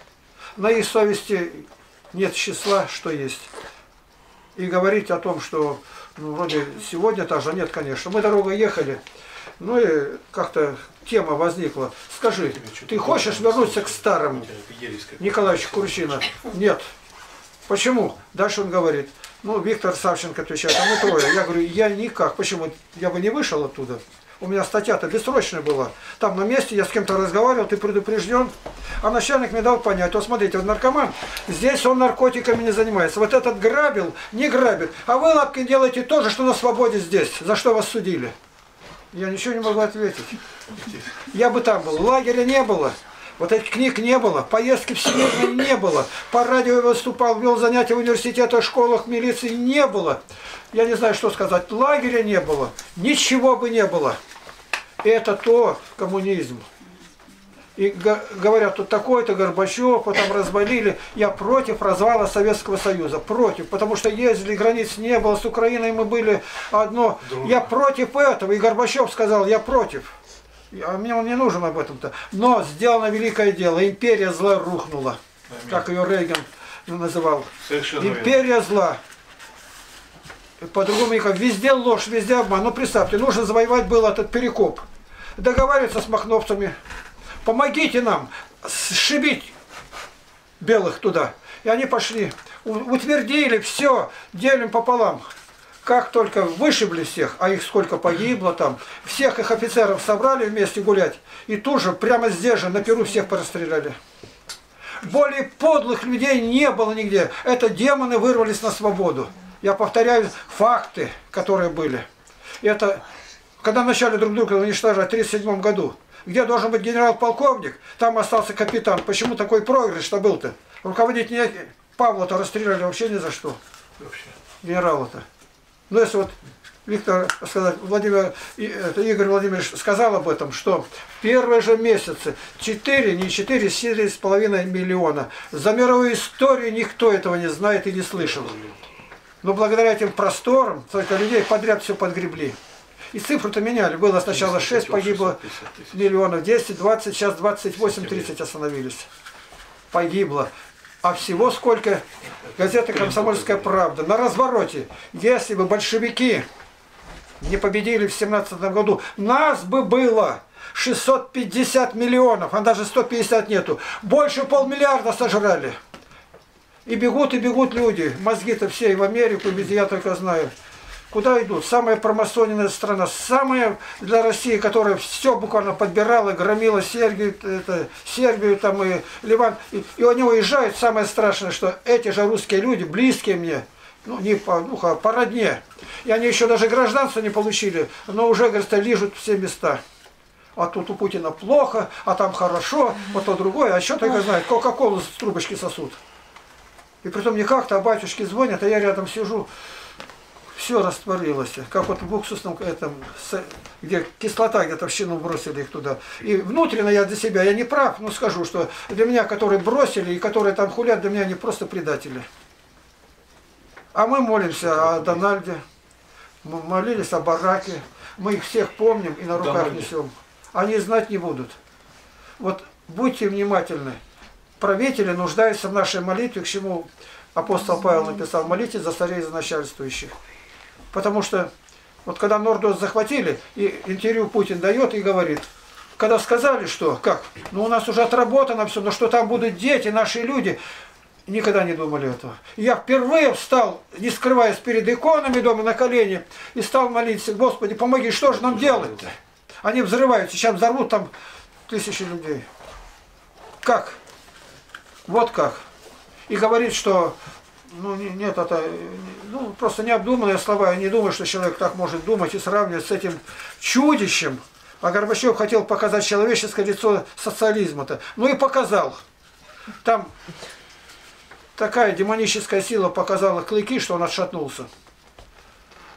На их совести нет числа, что есть. И говорить о том, что ну, вроде сегодня тоже нет, конечно. Мы дорогой ехали, ну и как-то тема возникла. Скажи, ты хочешь вернуться к старому? Николаевич Курчина? Нет. Почему? Дальше он говорит, ну, Виктор Савченко отвечает, а мы трое. Я говорю, я никак. Почему? Я бы не вышел оттуда. У меня статья-то бессрочная была. Там на месте я с кем-то разговаривал, ты предупрежден. А начальник мне дал понять, вот смотрите, вот наркоман, здесь он наркотиками не занимается. Вот этот грабил, не грабит. А вы, Лапкин, делаете то же, что на свободе здесь. За что вас судили? Я ничего не могу ответить. Я бы там был. Лагеря не было. Вот этих книг не было, поездки в Сибирь не было, по радио выступал, вел занятия в университетах, школах, милиции не было. Я не знаю, что сказать, лагеря не было, ничего бы не было. Это то коммунизм. И говорят, тут такой-то Горбачев, потом развалили. Я против развала Советского Союза. Против. Потому что ездили, границ не было, с Украиной мы были одно. Я против этого. И Горбачев сказал, я против. А мне он не нужен об этом-то. Но сделано великое дело. Империя зла рухнула. Как ее Рейган называл. Совершенно Империя верно. зла. По-другому никак. Везде ложь, везде обман. Ну представьте, нужно завоевать был этот перекоп. Договариваться с махновцами. Помогите нам сшибить белых туда. И они пошли. Утвердили, все, делим пополам как только вышибли всех, а их сколько погибло там, всех их офицеров собрали вместе гулять, и тут же, прямо здесь же, на Перу всех порастреляли. Более подлых людей не было нигде. Это демоны вырвались на свободу. Я повторяю факты, которые были. Это, когда начали друг друга уничтожать в 1937 году, где должен быть генерал-полковник, там остался капитан. Почему такой проигрыш-то был-то? Руководить не... Павла-то расстреляли вообще ни за что. Генерала-то. Ну, если вот Виктор сказать, Владимир, Игорь Владимирович сказал об этом, что в первые же месяцы 4, не 4, 4,5 миллиона. За мировую историю никто этого не знает и не слышал. Но благодаря этим просторам, только людей подряд все подгребли. И цифру-то меняли. Было сначала 6 погибло миллионов, 10, 20, сейчас 28, 30 остановились. Погибло. А всего сколько? Газета «Комсомольская правда». На развороте. Если бы большевики не победили в 17 году, нас бы было 650 миллионов, а даже 150 нету. Больше полмиллиарда сожрали. И бегут, и бегут люди. Мозги-то все и в Америку, везде, я только знаю. Куда идут? Самая промасоненная страна, самая для России, которая все буквально подбирала, громила Сергию, это, Сербию там и Ливан. И, и они уезжают, самое страшное, что эти же русские люди, близкие мне, ну не по, ну, по родне, и они еще даже гражданство не получили, но уже, говорят, лижут все места. А тут у Путина плохо, а там хорошо, вот то другое, а что только знает, Кока-Колу с трубочки сосут. И притом не как-то, а батюшки звонят, а я рядом сижу, все растворилось, как вот в уксусном этом, где кислота где-то в щину бросили их туда. И внутренне я для себя, я не прав, но скажу, что для меня, которые бросили и которые там хулят, для меня они просто предатели. А мы молимся о Дональде, мы молились о Бараке, мы их всех помним и на руках Дональде. несем. Они знать не будут. Вот будьте внимательны. Правители нуждаются в нашей молитве, к чему апостол Павел написал, молитесь за царей и за начальствующих. Потому что вот когда Нордос захватили, и интервью Путин дает и говорит, когда сказали, что, как, ну у нас уже отработано все, но что там будут дети, наши люди, никогда не думали этого. Я впервые встал, не скрываясь перед иконами дома на колени, и стал молиться, Господи, помоги, что же нам делать-то? Они взрывают, сейчас взорвут там тысячи людей. Как? Вот как. И говорит, что ну не- нет, это ну, просто необдуманные слова. Я не думаю, что человек так может думать и сравнивать с этим чудищем. А Горбачев хотел показать человеческое лицо социализма-то. Ну и показал. Там такая демоническая сила показала клыки, что он отшатнулся.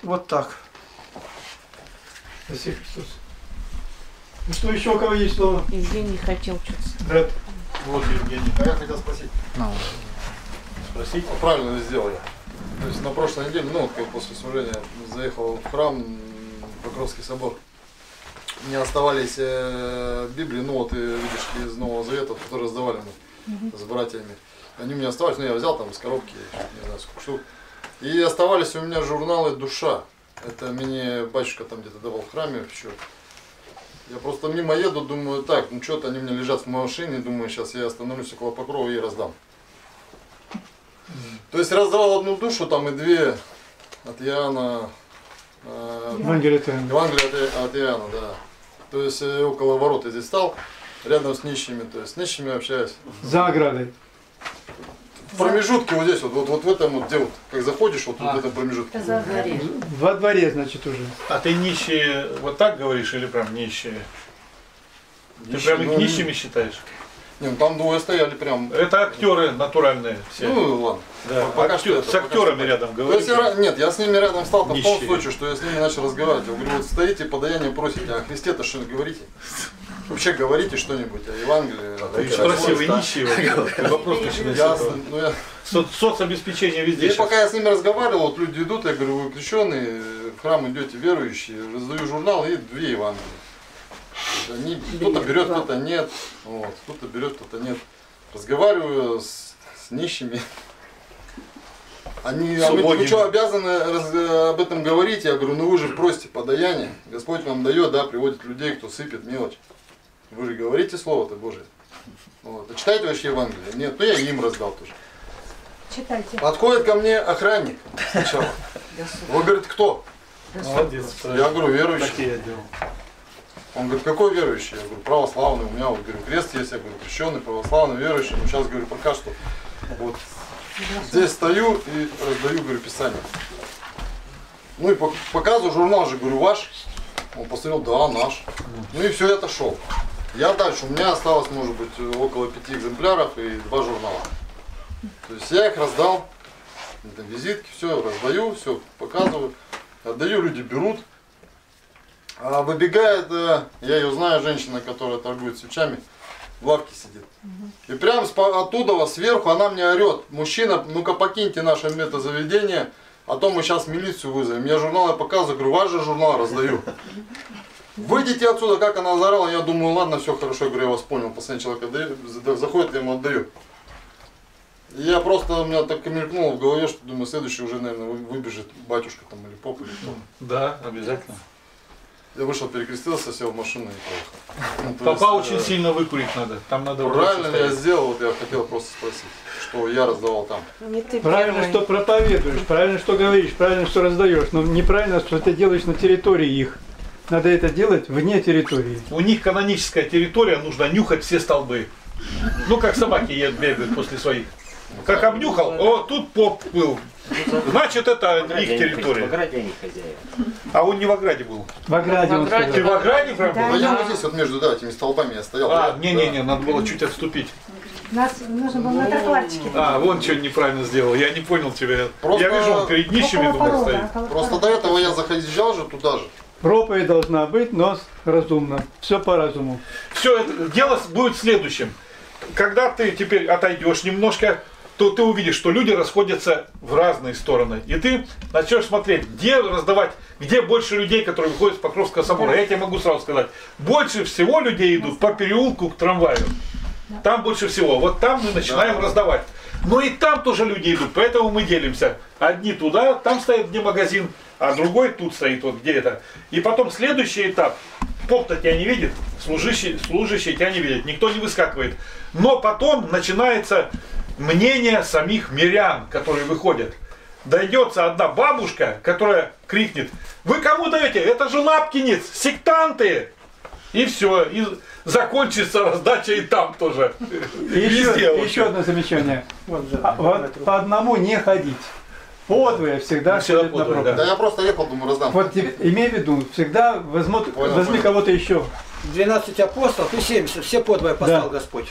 Вот так. Спасибо, Христос. Ну что еще у кого есть слово? Евгений хотел что-то Брат. Вот, Евгений. А я хотел спросить. Спросить? Ну, правильно ли сделали? То есть на прошлой неделе, ну, вот как после служения, заехал в храм, Покровский собор. У меня оставались э, Библии, ну вот, и, видишь, из Нового Завета, которые раздавали мы с братьями. Они меня оставались, ну, я взял там из коробки, не знаю, сколько штук. И оставались у меня журналы «Душа». Это мне батюшка там где-то давал в храме еще. Я просто мимо еду, думаю, так, ну что-то они у меня лежат в машине, думаю, сейчас я остановлюсь около покрова и раздам. То есть раздавал одну душу, там и две от Иоанна э, Евангелие от Иоанна. Евангелие от, от Иоанна, да. То есть э, около ворот я здесь стал, рядом с нищими, то есть с нищими общаюсь. За оградой. В промежутке вот здесь, вот, вот, вот в этом вот, где вот, как заходишь, вот, вот в этом промежутке. Во дворе, значит, уже. А ты нищие вот так говоришь или прям нищие? Ты Нищие, прям их ну, нищими считаешь? Не, ну там двое стояли прям. Это актеры натуральные все. Ну ладно. Да, Пока актер- что это, с актерами что. рядом То есть я, нет, я с ними рядом стал там в том случае, что я с ними начал разговаривать. Я говорю, вот стоите, подаяние просите, а Христе-то что-нибудь говорите? Вообще говорите что-нибудь о Евангелии. Ты спросил, вы нищие? Вопрос ну, я, Со- Соцобеспечение везде и пока я с ними разговаривал, вот люди идут, я говорю, вы крещеные, в храм идете верующие, раздаю журнал и две Евангелия. Они, кто-то берет, кто-то нет. Вот, кто-то берет, кто-то нет. Разговариваю с, с нищими. Они, а вы, что, обязаны раз- э, об этом говорить? Я говорю, ну вы же просите подаяние. Господь вам дает, да, приводит людей, кто сыпет мелочь. Вы же говорите слово-то Божие. Вот. А читаете вообще Евангелие? Нет, ну я им раздал тоже. Читайте. Подходит ко мне охранник сначала. Вы, говорит, кто? Молодец. Я говорю, верующий. Так и я делал. Он говорит, какой верующий? Я говорю, православный. У меня вот, говорю, крест есть. Я говорю, крещеный, православный, верующий. Ну, сейчас, говорю, пока что. Вот здесь стою и раздаю, говорю, писание. Ну и пок- показываю журнал же, говорю, ваш? Он посмотрел, да, наш. Ну и все, я отошел. Я дальше, у меня осталось, может быть, около пяти экземпляров и два журнала. То есть я их раздал, это визитки, все, раздаю, все, показываю. Отдаю, люди берут. А выбегает, э, я ее знаю, женщина, которая торгует свечами, в лавке сидит. И прям оттуда, сверху, она мне орет, мужчина, ну-ка покиньте наше это заведение, а то мы сейчас милицию вызовем. Я журналы показываю, говорю, ваш же журнал раздаю. Выйдите отсюда, как она заорала, я думаю, ладно, все хорошо, я говорю, я вас понял, последний человек заходит, я ему отдаю. Я просто, у меня так и мелькнуло в голове, что думаю, следующий уже, наверное, вы- выбежит батюшка там или поп или кто. Да, обязательно. Я вышел, перекрестился, сел в машину и поехал. Ну, Папа есть, очень э, сильно выкурить надо. Там надо Правильно ли я сделал, вот я хотел просто спросить, что я раздавал там. Не ты Правильно, первый. что проповедуешь, правильно, что говоришь, правильно, что раздаешь, но неправильно, что ты делаешь на территории их. Надо это делать вне территории. У них каноническая территория, нужно нюхать все столбы. Ну, как собаки едут, бегают после своих. Как обнюхал, о, тут поп был. Значит, это их территория. они хозяева. А он не в ограде был. В ограде он сказал. Ты в ограде прям был? я вот здесь вот между да, этими столбами я стоял. А, Да. не-не-не, надо было чуть отступить. Нас нужно было на тротуарчике. А, вон что неправильно сделал. Я не понял тебя. Просто- Я вижу, он перед нищими порога, стоит. Просто до этого я заезжал же туда же. Проповедь должна быть, но разумно. Все по разуму. Все, это дело будет следующим. Когда ты теперь отойдешь немножко, то ты увидишь, что люди расходятся в разные стороны. И ты начнешь смотреть, где раздавать, где больше людей, которые выходят с Покровского собора. Я тебе могу сразу сказать, больше всего людей идут по переулку к трамваю. Там больше всего. Вот там мы начинаем раздавать. Но и там тоже люди идут, поэтому мы делимся. Одни туда, там стоит где магазин, а другой тут стоит, вот где это. И потом следующий этап. Поп-то тебя не видит, служащий, служащий тебя не видит, никто не выскакивает. Но потом начинается мнение самих мирян, которые выходят. Дойдется одна бабушка, которая крикнет, вы кому даете? Это же лапкинец, сектанты! И все, и закончится раздача и там тоже. И еще, еще одно замечание. А, вот по одному не ходить. Подвое всегда Всегда ходят на подвое, проповедь. Да я просто ехал, думаю, раздам. Вот имей в виду, всегда возьмут, Понял, возьми кого-то еще. 12 апостолов и 70, все подвое послал Да. Господь.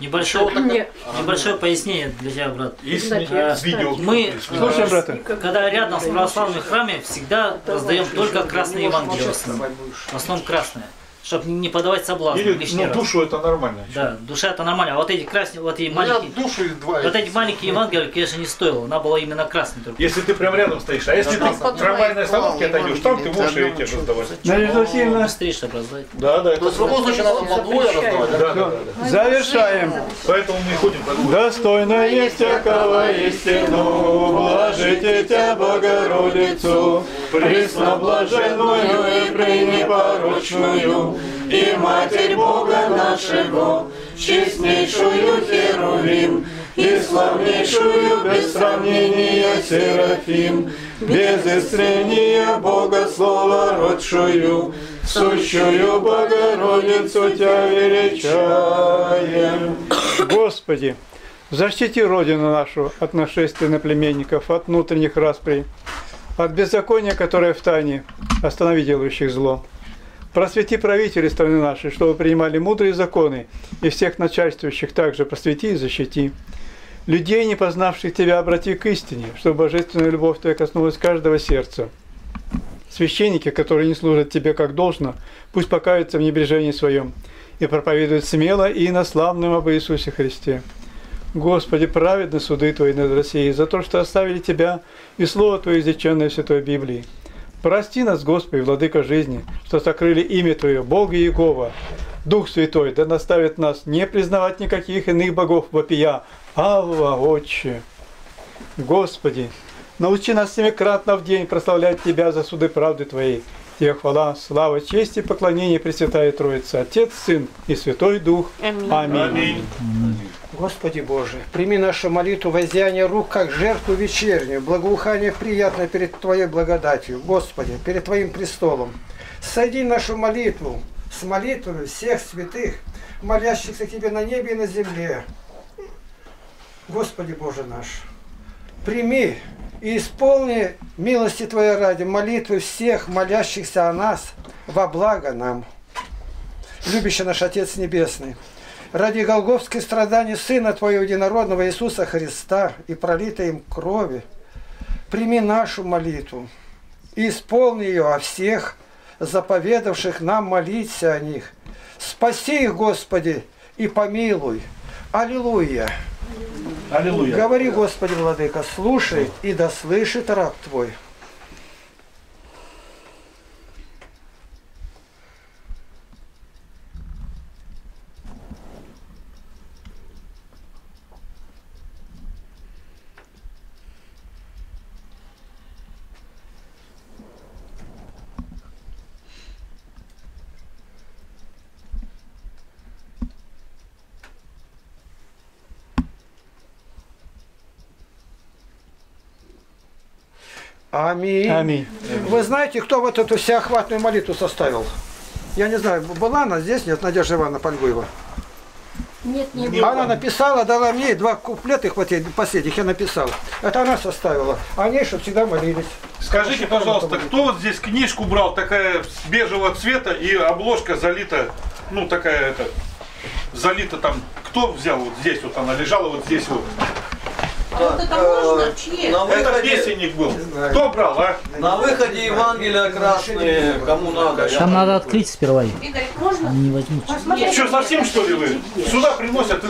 Небольшое, небольшое пояснение для тебя, брат. Есть Э, видео. Мы, Слушай, э, брата. когда рядом с православным храме, всегда раздаем только красные Евангелия. в основном. В основном красные. Чтобы не подавать соблазн Или ну, раз. душу это нормально. Да, душа это нормально. А вот эти красные, вот эти Ну, я маленькие, душу и два. вот эти маленькие Евангелия, конечно, не стоило. Она была именно красной только. Если ты прям рядом стоишь, а если ты в трамвайной остановке отойдешь, там ты можешь и эти раздавать. Надежда Васильевна, Быстрее, чтобы раздать. Да, да, есть в любом случае надо по двое раздавать, да? Да, да, да, да. завершаем. Поэтому мы ходим по двое. Достойно есть всякого истину, блажите тебя, Богородицу, пресноблаженную и пренепорочную, и Матерь Бога нашего, честнейшую Херувим, и славнейшую без сравнения Серафим, без истрения Бога Слова родшую, сущую Богородицу Тебя величаем. Господи, защити Родину нашу от нашествия наплеменников, от внутренних расприй, от беззакония, которое в тайне, останови делающих зло. Просвети правителей страны нашей, чтобы принимали мудрые законы, и всех начальствующих также просвети и защити. Людей, не познавших Тебя, обрати к истине, чтобы божественная любовь Твоя коснулась каждого сердца. Священники, которые не служат Тебе как должно, пусть покаются в небрежении своем и проповедуют смело и инославным об Иисусе Христе. Господи, праведны суды Твои над Россией за то, что оставили Тебя и Слово Твое, изреченное в Святой Библии. Прости нас, Господи, Владыка жизни, что сокрыли имя Твое, Бога Иегова. Дух Святой, да наставит нас не признавать никаких иных богов вопия. Алва, Отче! Господи, научи нас семикратно в день прославлять Тебя за суды правды Твоей. Тебе хвала, слава, честь и поклонение Пресвятая Троица, Отец, Сын и Святой Дух. Аминь. Аминь. Господи Боже, прими нашу молитву воздеяние рук, как жертву вечернюю, благоухание приятное перед Твоей благодатью, Господи, перед Твоим престолом. Соедини нашу молитву с молитвами всех святых, молящихся Тебе на небе и на земле. Господи Боже наш, прими и исполни милости Твоей ради молитвы всех молящихся о нас во благо нам. Любящий наш Отец Небесный, ради голговских страданий Сына Твоего Единородного Иисуса Христа и пролитой им крови, прими нашу молитву и исполни ее о всех, заповедавших нам молиться о них. Спаси их, Господи, и помилуй. Аллилуйя. Аллилуйя. Говори, Господи, Владыка, слушай, и да слышит раб Твой. Аминь. Аминь. Вы знаете, кто вот эту всеохватную молитву составил? Я не знаю, была она здесь? Нет, Надежда Ивановна Польгуева. Нет, не было. Она написала, дала мне два куплета, их вот последних я написал. Это она составила. А Они, чтобы всегда молились. Скажите, пожалуйста, кто вот здесь книжку брал, такая бежевого цвета и обложка залита, ну такая это, залита там, кто взял вот здесь вот она лежала вот здесь вот. Вот это можно? Чьи? На Это выходе, песенник был. Кто брал, а? на выходе Евангелия красные, кому надо. Там надо открыть сперва. Игорь, можно? Они не возьмут. Что, совсем что ли вы? Сюда приносят